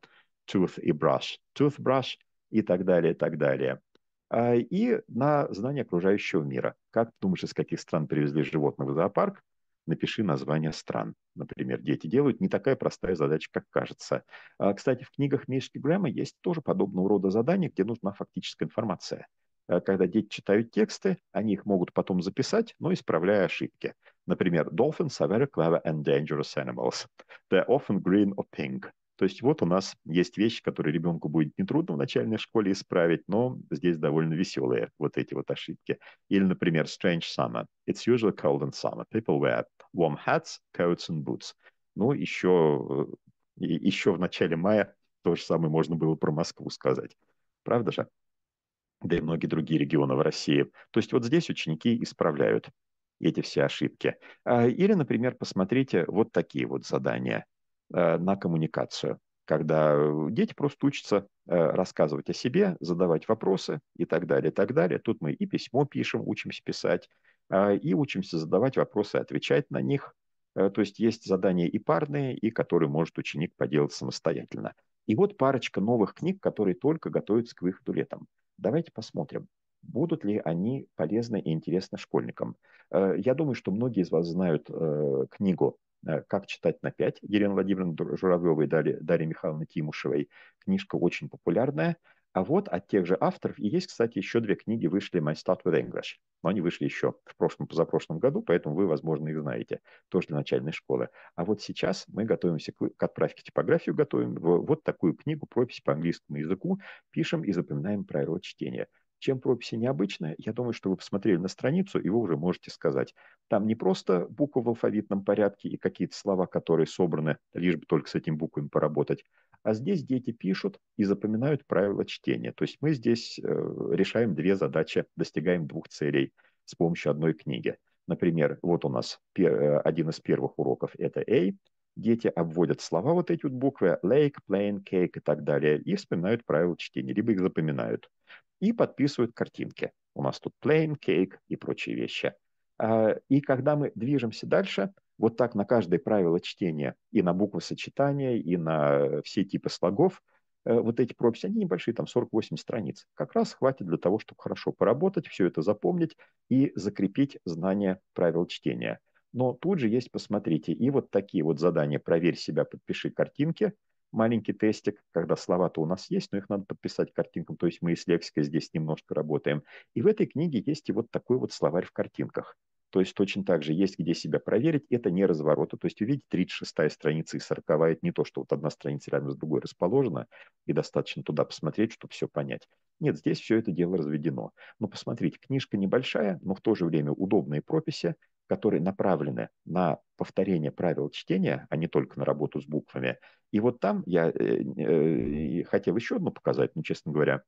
tooth и brush, toothbrush и так далее, и так далее. А, и на знание окружающего мира. Как думаешь, из каких стран привезли животных в зоопарк? Напиши название стран. Например, дети делают не такая простая задача, как кажется. А, кстати, в книгах Мишки Грэма есть тоже подобного рода задания, где нужна фактическая информация. А, когда дети читают тексты, они их могут потом записать, но исправляя ошибки. Например, dolphins are very clever and dangerous animals. [LAUGHS] They're often green or pink. То есть вот у нас есть вещи, которые ребенку будет нетрудно в начальной школе исправить, но здесь довольно веселые вот эти вот ошибки. Или, например, strange summer. It's usually cold in summer. People wear warm hats, coats and boots. Ну, еще, еще в начале мая то же самое можно было про Москву сказать. Правда же? Да и многие другие регионы в России. То есть вот здесь ученики исправляют эти все ошибки. А, или, например, посмотрите вот такие вот задания – Э, на коммуникацию, когда э, дети просто учатся э, рассказывать о себе, задавать вопросы и так далее, и так далее. Тут мы и письмо пишем, учимся писать, и учимся задавать вопросы, отвечать на них. То есть есть задания и парные, и которые может ученик поделать самостоятельно. И вот парочка новых книг, которые только готовятся к выходу летом. Давайте посмотрим, будут ли они полезны и интересны школьникам. Я думаю, что многие из вас знают книгу Э, «Как читать на 5» Елены Владимировны Журавлевой и Дарьи Михайловны Тимушевой. Книжка очень популярная. А вот от тех же авторов, и есть, кстати, еще две книги вышли «My Start with English», но они вышли еще в прошлом, позапрошлом году, поэтому вы, возможно, их знаете, тоже для начальной школы. А вот сейчас мы готовимся к, к отправке типографию, готовим вот такую книгу, пропись по английскому языку, пишем и запоминаем правила чтения. Чем прописи необычная, я думаю, что вы посмотрели на страницу, и вы уже можете сказать. Там не просто буквы в алфавитном порядке и какие-то слова, которые собраны, лишь бы только с этими буквами поработать. А здесь дети пишут и запоминают правила чтения. То есть мы здесь э, решаем две задачи, достигаем двух целей с помощью одной книги. Например, вот у нас пер, один из первых уроков – это A. Дети обводят слова, вот эти вот буквы, lake, plane, cake и так далее, и вспоминают правила чтения, либо их запоминают и подписывают картинки. У нас тут plain, cake и прочие вещи. А, и когда мы движемся дальше, вот так на каждое правило чтения и на буквы сочетания, и на все типы слогов, э, вот эти прописи, они небольшие, там 48 страниц. Как раз хватит для того, чтобы хорошо поработать, все это запомнить и закрепить знание правил чтения. Но тут же есть, посмотрите, и вот такие вот задания «Проверь себя, подпиши картинки», маленький тестик, когда слова-то у нас есть, но их надо подписать картинкам, то есть мы и с лексикой здесь немножко работаем. И в этой книге есть и вот такой вот словарь в картинках. То есть точно так же есть где себя проверить, это не развороты. То есть увидеть 36-я страница и 40 это не то, что вот одна страница рядом с другой расположена, и достаточно туда посмотреть, чтобы все понять. Нет, здесь все это дело разведено. Но посмотрите, книжка небольшая, но в то же время удобные прописи, которые направлены на повторение правил чтения, а не только на работу с буквами. И вот там я э, э, хотел еще одну показать, но, честно говоря,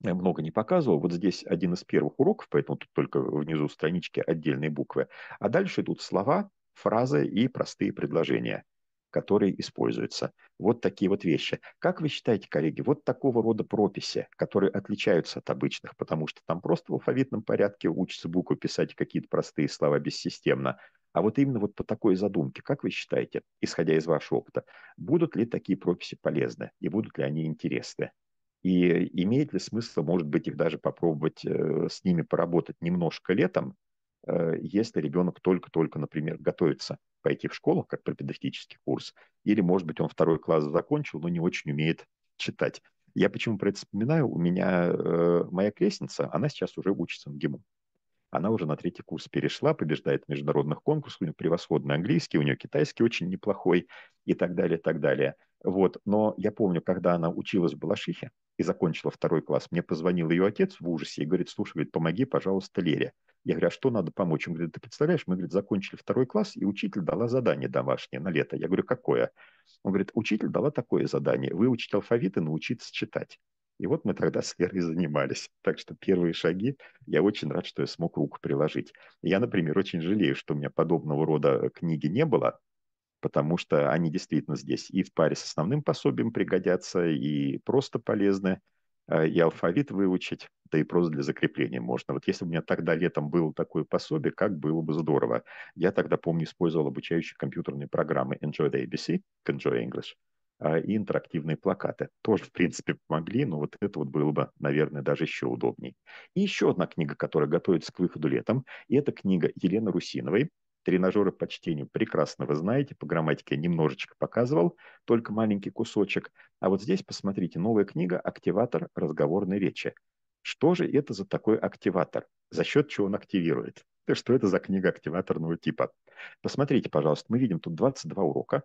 много не показывал. Вот здесь один из первых уроков, поэтому тут только внизу странички отдельные буквы. А дальше идут слова, фразы и простые предложения которые используются. Вот такие вот вещи. Как вы считаете, коллеги, вот такого рода прописи, которые отличаются от обычных, потому что там просто в алфавитном порядке учатся буквы писать какие-то простые слова бессистемно, а вот именно вот по такой задумке, как вы считаете, исходя из вашего опыта, будут ли такие прописи полезны и будут ли они интересны? И имеет ли смысл, может быть, их даже попробовать э, с ними поработать немножко летом, э, если ребенок только-только, например, готовится пойти в школу, как пропедагогический курс, или, может быть, он второй класс закончил, но не очень умеет читать. Я почему про это вспоминаю? У меня э, моя крестница, она сейчас уже учится в ГИМО. Она уже на третий курс перешла, побеждает в международных конкурсах, у нее превосходный английский, у нее китайский очень неплохой и так далее, и так далее. Вот. Но я помню, когда она училась в Балашихе и закончила второй класс, мне позвонил ее отец в ужасе и говорит, слушай, говорит, помоги, пожалуйста, Лере. Я говорю, а что надо помочь? Он говорит, ты представляешь, мы, говорит, закончили второй класс, и учитель дала задание домашнее на лето. Я говорю, какое? Он говорит, учитель дала такое задание, выучить алфавит и научиться читать. И вот мы тогда с Лерой занимались. Так что первые шаги, я очень рад, что я смог руку приложить. Я, например, очень жалею, что у меня подобного рода книги не было, потому что они действительно здесь и в паре с основным пособием пригодятся, и просто полезны, а, и алфавит выучить, да и просто для закрепления можно. Вот если у меня тогда летом было такое пособие, как было бы здорово. Я тогда, помню, использовал обучающие компьютерные программы Enjoy the ABC, Enjoy English, а, и интерактивные плакаты. Тоже, в принципе, помогли, но вот это вот было бы, наверное, даже еще удобней. И еще одна книга, которая готовится к выходу летом, и это книга Елены Русиновой Тренажеры по чтению прекрасно вы знаете, по грамматике я немножечко показывал, только маленький кусочек. А вот здесь, посмотрите, новая книга «Активатор разговорной речи». Что же это за такой активатор? За счет чего он активирует? И что это за книга активаторного типа? Посмотрите, пожалуйста, мы видим тут 22 урока,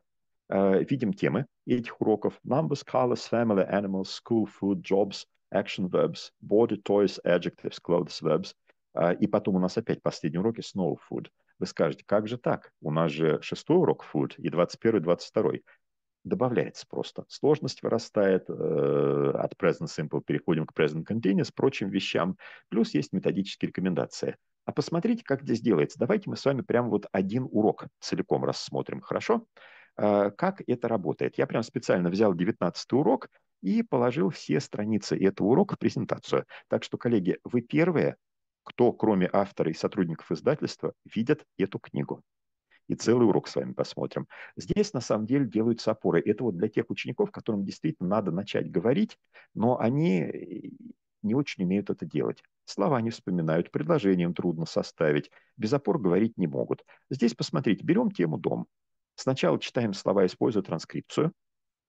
э, видим темы этих уроков. Numbers, colors, family, animals, school, food, jobs, action verbs, body, toys, adjectives, clothes, verbs. Э, и потом у нас опять последние уроки snow, food. Вы скажете, как же так? У нас же шестой урок food и 21 22 добавляется просто. Сложность вырастает, э, от present simple переходим к present continuous, прочим вещам. Плюс есть методические рекомендации. А посмотрите, как здесь делается. Давайте мы с вами прямо вот один урок целиком рассмотрим, хорошо? Э, как это работает? Я прям специально взял 19 урок и положил все страницы этого урока в презентацию. Так что, коллеги, вы первые, кто, кроме автора и сотрудников издательства, видят эту книгу. И целый урок с вами посмотрим. Здесь на самом деле делаются опоры. Это вот для тех учеников, которым действительно надо начать говорить, но они э, не очень умеют это делать. Слова не вспоминают, предложением трудно составить, без опор говорить не могут. Здесь посмотрите, берем тему «дом». Сначала читаем слова, используя транскрипцию.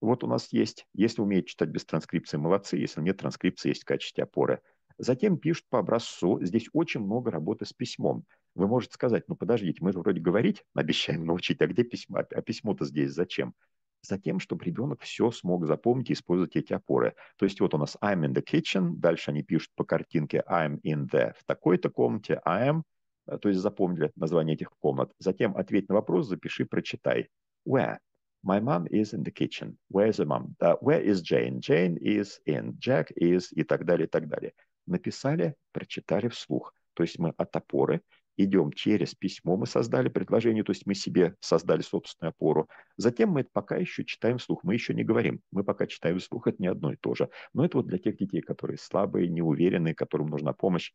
Вот у нас есть, если умеете читать без транскрипции, молодцы, если нет транскрипции, есть в качестве опоры – Затем пишут по образцу. Здесь очень много работы с письмом. Вы можете сказать, ну подождите, мы же вроде говорить обещаем научить, а где письмо? А письмо-то здесь зачем? Затем, чтобы ребенок все смог запомнить и использовать эти опоры. То есть вот у нас I'm in the kitchen, дальше они пишут по картинке I'm in the в такой-то комнате, I am, э, то есть запомнили название этих комнат. Затем ответь на вопрос, запиши, прочитай. Where? My mom is in the kitchen. Where is the mom? Uh, where is Jane? Jane is in. Jack is и так далее, и так далее написали, прочитали вслух. То есть мы от опоры идем через письмо, мы создали предложение, то есть мы себе создали собственную опору. Затем мы это пока еще читаем вслух, мы еще не говорим. Мы пока читаем вслух, это не одно и то же. Но это вот для тех детей, которые слабые, неуверенные, которым нужна помощь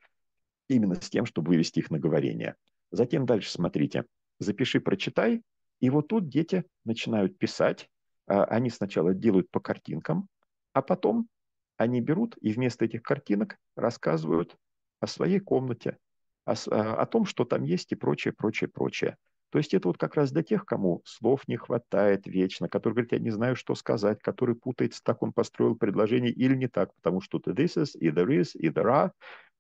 именно с тем, чтобы вывести их на говорение. Затем дальше смотрите. Запиши, прочитай. И вот тут дети начинают писать. А, они сначала делают по картинкам, а потом они берут и вместо этих картинок рассказывают о своей комнате, о, о том, что там есть и прочее, прочее, прочее. То есть это вот как раз для тех, кому слов не хватает вечно, который говорит, я не знаю, что сказать, который путается, так он построил предложение или не так, потому что this is, и there is, и there are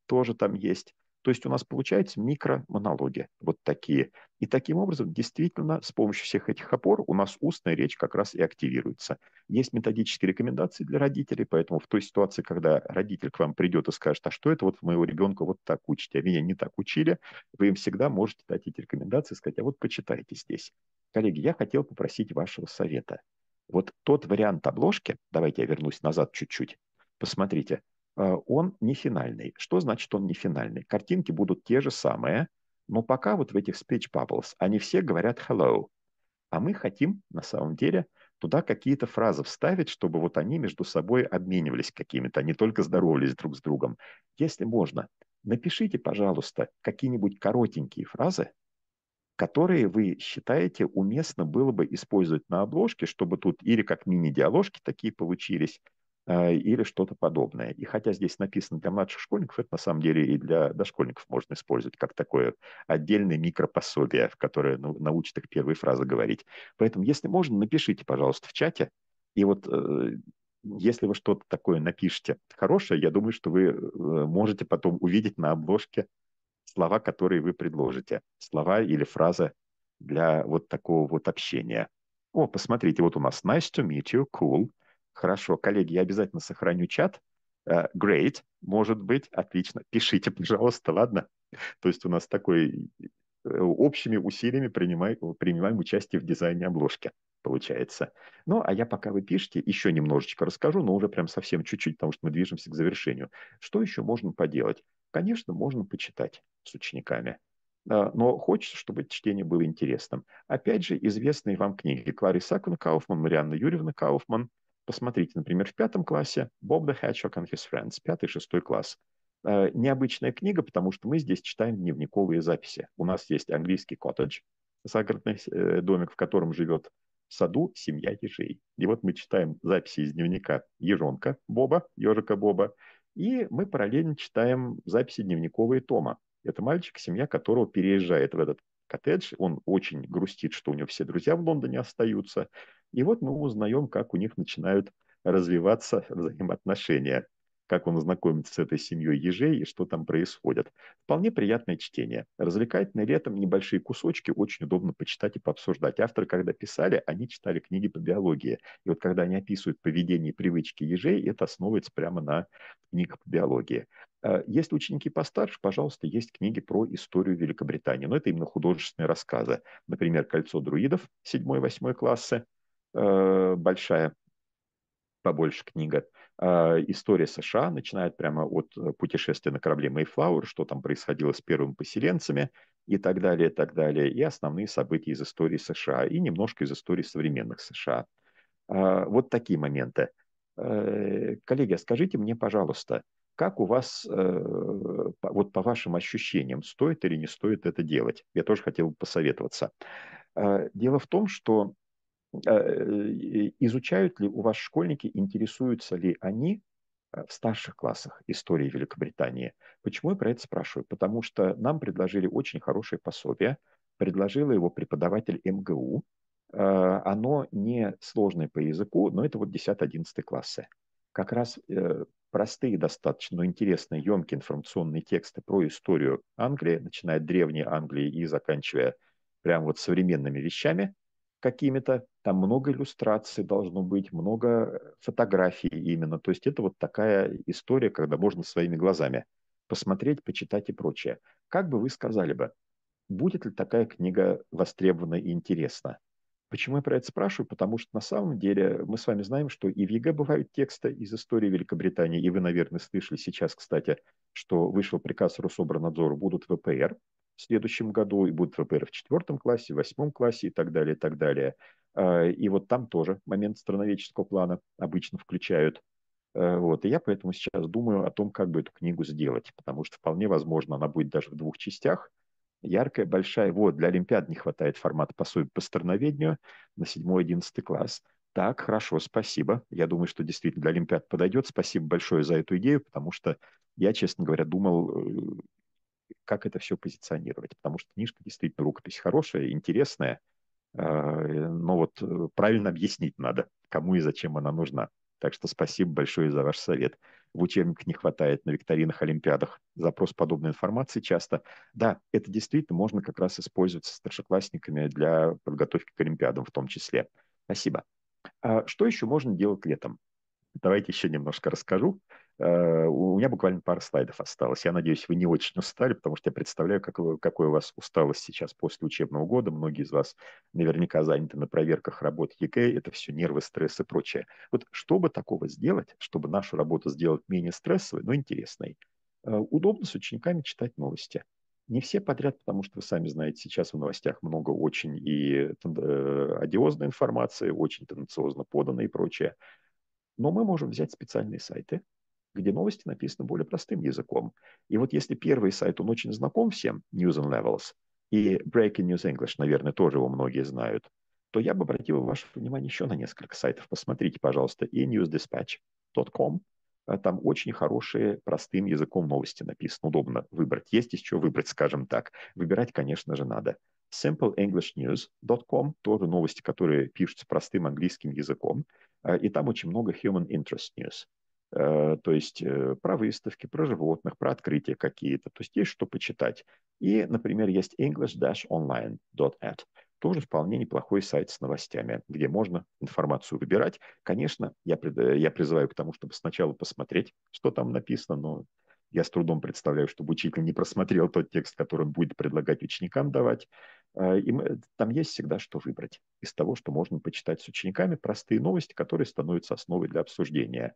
тоже там есть. То есть у нас получается микромонологи вот такие. И таким образом, действительно, с помощью всех этих опор у нас устная речь как раз и активируется. Есть методические рекомендации для родителей, поэтому в той ситуации, когда родитель к вам придет и скажет, а что это вот моего ребенка вот так учите, а меня не так учили, вы им всегда можете дать эти рекомендации сказать, а вот почитайте здесь. Коллеги, я хотел попросить вашего совета. Вот тот вариант обложки, давайте я вернусь назад чуть-чуть, посмотрите, он не финальный. Что значит он не финальный? Картинки будут те же самые, но пока вот в этих speech bubbles они все говорят hello, а мы хотим на самом деле туда какие-то фразы вставить, чтобы вот они между собой обменивались какими-то, а не только здоровались друг с другом. Если можно, напишите, пожалуйста, какие-нибудь коротенькие фразы, которые вы считаете уместно было бы использовать на обложке, чтобы тут или как мини-диаложки такие получились, или что-то подобное. И хотя здесь написано для младших школьников, это на самом деле и для дошкольников можно использовать как такое отдельное микропособие, в которое научит их первые фразы говорить. Поэтому, если можно, напишите, пожалуйста, в чате. И вот э, если вы что-то такое напишете хорошее, я думаю, что вы э, можете потом увидеть на обложке слова, которые вы предложите. Слова или фразы для вот такого вот общения. О, посмотрите, вот у нас nice to meet you, cool, Хорошо, коллеги, я обязательно сохраню чат. Uh, great, может быть, отлично. Пишите, пожалуйста, ладно? То есть у нас такой э, общими усилиями принимаем, принимаем участие в дизайне обложки, получается. Ну, а я пока вы пишете, еще немножечко расскажу, но уже прям совсем чуть-чуть, потому что мы движемся к завершению. Что еще можно поделать? Конечно, можно почитать с учениками. Но хочется, чтобы чтение было интересным. Опять же, известные вам книги Клари Сакун Кауфман, Марианна Юрьевна Кауфман – Посмотрите, например, в пятом классе Bob the Hedgehog and His Friends, пятый-шестой класс. Э, необычная книга, потому что мы здесь читаем дневниковые записи. У нас есть английский коттедж, загородный э, домик, в котором живет в саду семья ежей. И вот мы читаем записи из дневника ежонка Боба, ежика Боба, и мы параллельно читаем записи дневниковые Тома. Это мальчик, семья которого переезжает в этот коттедж. Он очень грустит, что у него все друзья в Лондоне остаются. И вот мы узнаем, как у них начинают развиваться взаимоотношения как он знакомится с этой семьей ежей и что там происходит. Вполне приятное чтение. Развлекательное летом небольшие кусочки очень удобно почитать и пообсуждать. Авторы, когда писали, они читали книги по биологии. И вот когда они описывают поведение и привычки ежей, это основывается прямо на книгах по биологии. А, если ученики постарше, пожалуйста, есть книги про историю Великобритании. Но это именно художественные рассказы. Например, «Кольцо друидов» 7-8 классы, э, большая побольше книга. А, история США начинает прямо от э, путешествия на корабле Mayflower, что там происходило с первыми поселенцами и так далее, и так далее, и основные события из истории США, и немножко из истории современных США. А, вот такие моменты. Э, коллеги, скажите мне, пожалуйста, как у вас, э, вот по вашим ощущениям, стоит или не стоит это делать? Я тоже хотел бы посоветоваться. Дело в том, что Э, изучают ли у вас школьники, интересуются ли они э, в старших классах истории Великобритании. Почему я про это спрашиваю? Потому что нам предложили очень хорошее пособие, предложила его преподаватель МГУ. Э, оно не сложное по языку, но это вот 10-11 классы. Как раз простые достаточно, но интересные, емкие информационные тексты про историю Англии, начиная от древней Англии и заканчивая прямо вот современными вещами – какими-то, там много иллюстраций должно быть, много фотографий именно. То есть это вот такая история, когда можно своими глазами посмотреть, почитать и прочее. Как бы вы сказали бы, будет ли такая книга востребована и интересна? Почему я про это спрашиваю? Потому что на самом деле мы с вами знаем, что и в ЕГЭ бывают тексты из истории Великобритании, и вы, наверное, слышали сейчас, кстати, что вышел приказ Рособрнадзора, будут ВПР, следующем году, и будут ВПР в четвертом классе, в восьмом классе и так далее, и так далее. А, и вот там тоже момент страноведческого плана обычно включают. А, вот. И я поэтому сейчас думаю о том, как бы эту книгу сделать, потому что вполне возможно она будет даже в двух частях. Яркая, большая. Вот, для Олимпиад не хватает формата пособия по страноведению на 7-11 класс. Так, хорошо, спасибо. Я думаю, что действительно для Олимпиад подойдет. Спасибо большое за эту идею, потому что я, честно говоря, думал, э, как это все позиционировать. Потому что книжка действительно рукопись хорошая, интересная, а, но вот э, правильно объяснить надо, кому и зачем она нужна. Так что спасибо большое за ваш совет. В учебниках не хватает на викторинах, олимпиадах. Запрос подобной информации часто. Да, это действительно можно как раз использовать со старшеклассниками для подготовки к олимпиадам в том числе. Спасибо. А что еще можно делать летом? Давайте еще немножко расскажу. Э, у меня буквально пара слайдов осталось. Я надеюсь, вы не очень устали, потому что я представляю, как какой у вас усталость сейчас после учебного года. Многие из вас наверняка заняты на проверках работы ЕГЭ. Это все нервы, стресс и прочее. Вот чтобы такого сделать, чтобы нашу работу сделать менее стрессовой, но интересной, э, удобно с учениками читать новости. Не все подряд, потому что вы сами знаете, сейчас в новостях много очень и э, одиозной информации, очень тенденциозно поданной и прочее. Но мы можем взять специальные сайты, где новости написаны более простым языком. И вот если первый сайт, он очень знаком всем, News in Levels, и Breaking News English, наверное, тоже его многие знают, то я бы обратил ваше внимание еще на несколько сайтов. Посмотрите, пожалуйста, и newsdispatch.com. А там очень хорошие, простым языком новости написаны. Удобно выбрать. Есть из чего выбрать, скажем так. Выбирать, конечно же, надо. SimpleEnglishNews.com, тоже новости, которые пишутся простым английским языком. А, и там очень много human interest news. Э, то есть э, про выставки, про животных, про открытия какие-то. То есть есть что почитать. И, например, есть english-online.at. Тоже вполне неплохой сайт с новостями, где можно информацию выбирать. Конечно, я, я призываю к тому, чтобы сначала посмотреть, что там написано, но я с трудом представляю, чтобы учитель не просмотрел тот текст, который он будет предлагать ученикам давать. Э, и мы, там есть всегда что выбрать из того, что можно почитать с учениками, простые новости, которые становятся основой для обсуждения.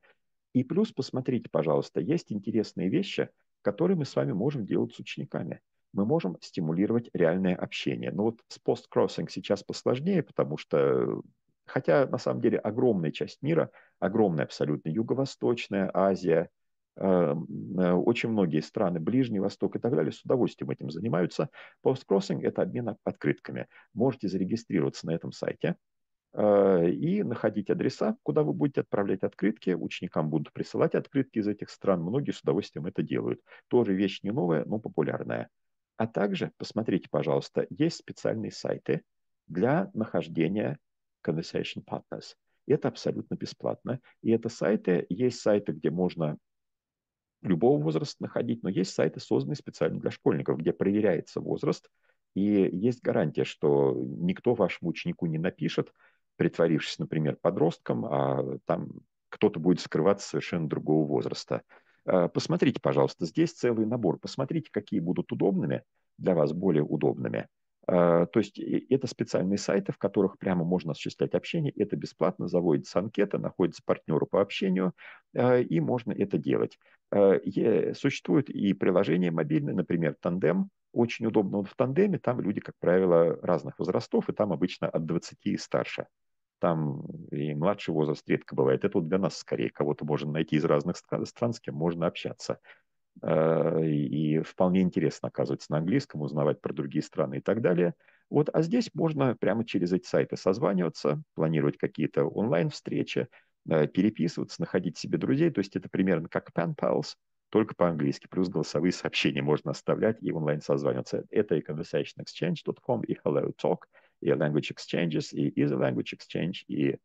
И плюс, посмотрите, пожалуйста, есть интересные вещи, которые мы с вами можем делать с учениками. Мы можем стимулировать реальное общение. Но вот с посткроссинг сейчас посложнее, потому что, хотя на самом деле огромная часть мира, огромная абсолютно, Юго-Восточная Азия, очень многие страны, Ближний Восток и так далее, с удовольствием этим занимаются. Посткроссинг – это обмен открытками. Можете зарегистрироваться на этом сайте, э, и находить адреса, куда вы будете отправлять открытки. Ученикам будут присылать открытки из этих стран. Многие с удовольствием это делают. Тоже вещь не новая, но популярная. А также, посмотрите, пожалуйста, есть специальные сайты для нахождения Conversation Partners. Это абсолютно бесплатно. И это сайты, есть сайты, где можно любого возраста находить, но есть сайты, созданные специально для школьников, где проверяется возраст, и есть гарантия, что никто вашему ученику не напишет, притворившись, например, подростком, а там кто-то будет скрываться совершенно другого возраста. А, посмотрите, пожалуйста, здесь целый набор. Посмотрите, какие будут удобными для вас, более удобными. А, то есть это специальные сайты, в которых прямо можно осуществлять общение. Это бесплатно, заводится анкета, находится партнеру по общению, а, и можно это делать. Существуют и приложения мобильные, например, Тандем. Очень удобно в Тандеме. Там люди, как правило, разных возрастов, и там обычно от 20 и старше там и младший возраст редко бывает. Это вот для нас скорее кого-то можно найти из разных стран, с кем можно общаться. Э, и вполне интересно, оказывается, на английском узнавать про другие страны и так далее. Вот, а здесь можно прямо через эти сайты созваниваться, планировать какие-то онлайн-встречи, э, переписываться, находить себе друзей. То есть это примерно как Pen Pals, только по-английски. Плюс голосовые сообщения можно оставлять и онлайн созваниваться. Это и conversationexchange.com, и Hello Talk – и Language Exchanges, и Easy Language Exchange, и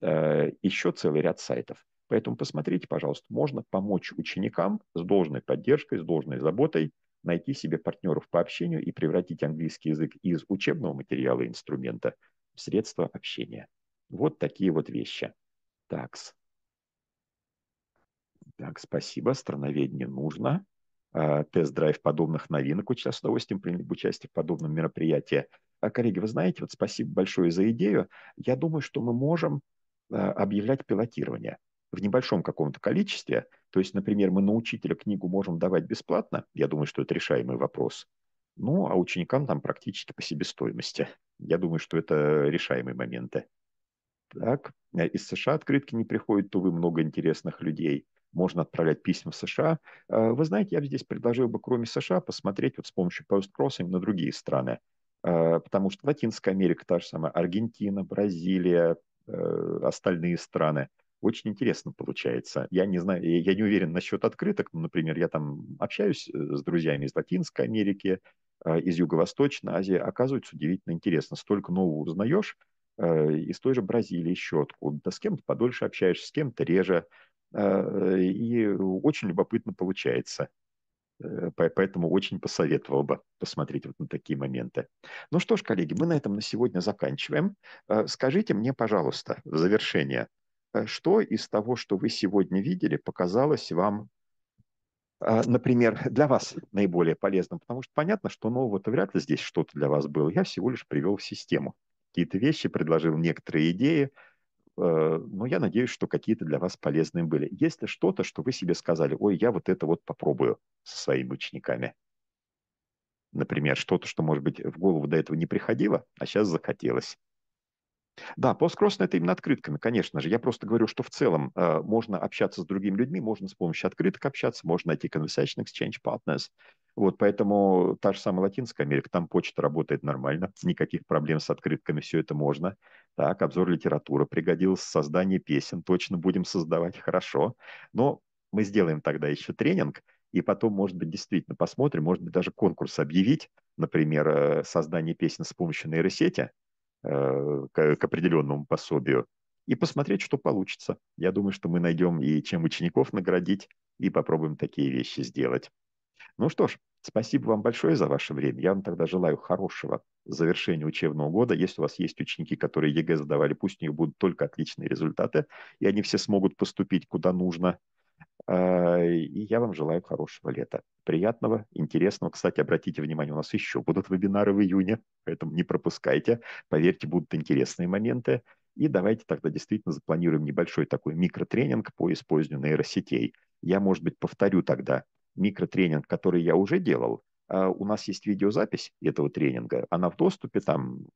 э, еще целый ряд сайтов. Поэтому посмотрите, пожалуйста, можно помочь ученикам с должной поддержкой, с должной заботой найти себе партнеров по общению и превратить английский язык из учебного материала и инструмента в средство общения. Вот такие вот вещи. Такс. Так, спасибо. Страноведение нужно. А, тест-драйв подобных новинок. Очень с удовольствием приняли бы участие в подобном мероприятии. А, коллеги, вы знаете, вот спасибо большое за идею. Я думаю, что мы можем а, объявлять пилотирование в небольшом каком-то количестве. То есть, например, мы на учителя книгу можем давать бесплатно. Я думаю, что это решаемый вопрос. Ну, а ученикам там практически по себестоимости. Я думаю, что это решаемые моменты. Так, э, из США открытки не приходят, то вы много интересных людей. Можно отправлять письма в США. А, вы знаете, я бы здесь предложил бы, кроме США, посмотреть вот с помощью пост-кроссинг на другие страны. Э, потому что Латинская Америка та же самая, Аргентина, Бразилия, э, остальные страны. Очень интересно получается. Я не знаю, я не уверен насчет открыток. Ну, например, я там общаюсь э, с друзьями из Латинской Америки, из Юго-Восточной Азии. Оказывается, удивительно интересно. Столько нового узнаешь из той же Бразилии, еще откуда-то. С кем-то подольше общаешься, с кем-то реже. И очень любопытно получается. Э, поэтому очень посоветовал бы посмотреть вот на такие моменты. Ну что ж, коллеги, мы на этом на сегодня заканчиваем. Э, скажите мне, пожалуйста, в завершение, э, что из того, что вы сегодня видели, показалось вам, например, для вас наиболее полезным? Потому что понятно, что нового-то вряд ли здесь что-то для вас было. Я всего лишь привел в систему. Какие-то вещи, предложил некоторые идеи, Э, но я надеюсь, что какие-то для вас полезные были. Есть ли что-то, что вы себе сказали, ой, я вот это вот попробую со своими учениками? Например, что-то, что, может быть, в голову до этого не приходило, а сейчас захотелось. Да, посткросс это именно открытками, конечно же. Я просто говорю, что в целом э, можно общаться с другими людьми, можно с помощью открыток общаться, можно найти conversation exchange partners. Вот, поэтому та же самая Латинская Америка, там почта работает нормально, никаких проблем с открытками, все это можно. Так, обзор литературы пригодился, создание песен точно будем создавать хорошо. Но мы сделаем тогда еще тренинг, и потом, может быть, действительно посмотрим, может быть, даже конкурс объявить, например, э, создание песен с помощью нейросети, к, к определенному пособию и посмотреть, что получится. Я думаю, что мы найдем и чем учеников наградить, и попробуем такие вещи сделать. Ну что ж, спасибо вам большое за ваше время. Я вам тогда желаю хорошего завершения учебного года. Если у вас есть ученики, которые ЕГЭ сдавали, пусть у них будут только отличные результаты, и они все смогут поступить куда нужно. А, и я вам желаю хорошего лета. Приятного, интересного. Кстати, обратите внимание, у нас еще будут вебинары в июне, поэтому не пропускайте. Поверьте, будут интересные моменты. И давайте тогда действительно запланируем небольшой такой микротренинг по использованию нейросетей. Я, может быть, повторю тогда микротренинг, который я уже делал. А, у нас есть видеозапись этого тренинга. Она в доступе, там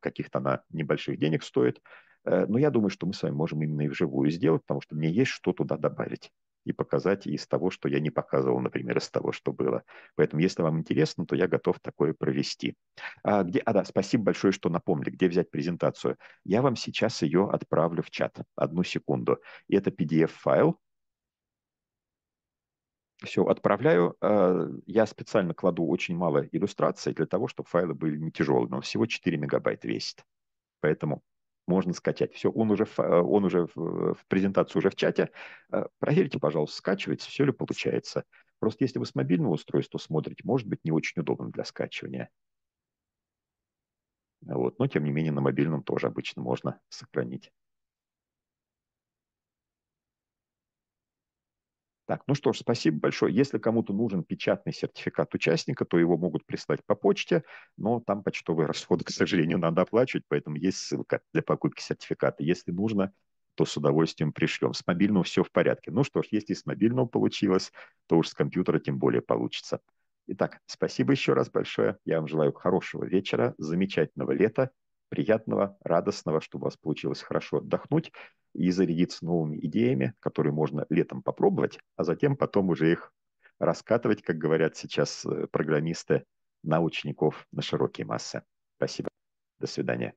каких-то она небольших денег стоит. Э, но я думаю, что мы с вами можем именно и вживую сделать, потому что мне есть что туда добавить. И показать из того, что я не показывал, например, из того, что было. Поэтому, если вам интересно, то я готов такое провести. А, где, а да, спасибо большое, что напомнили, где взять презентацию. Я вам сейчас ее отправлю в чат. Одну секунду. Это PDF-файл, все, отправляю. А, я специально кладу очень мало иллюстраций для того, чтобы файлы были не тяжелыми. Он всего 4 мегабайта весит. Поэтому можно скачать. Все, он уже, он уже в, презентацию уже в чате. А, проверьте, пожалуйста, скачивается, все ли получается. Просто если вы с мобильного устройства смотрите, может быть не очень удобно для скачивания. Вот. Но, тем не менее, на мобильном тоже обычно можно сохранить. Так, ну что ж, спасибо большое. Если кому-то нужен печатный сертификат участника, то его могут прислать по почте, но там почтовые расходы, к сожалению, надо оплачивать, поэтому есть ссылка для покупки сертификата. Если нужно, то с удовольствием пришлем. С мобильного все в порядке. Ну что ж, если с мобильного получилось, то уж с компьютера тем более получится. Итак, спасибо еще раз большое. Я вам желаю хорошего вечера, замечательного лета, приятного, радостного, чтобы у вас получилось хорошо отдохнуть и зарядиться новыми идеями, которые можно летом попробовать, а затем потом уже их раскатывать, как говорят сейчас э, программисты, на учеников на широкие массы. Спасибо. До свидания.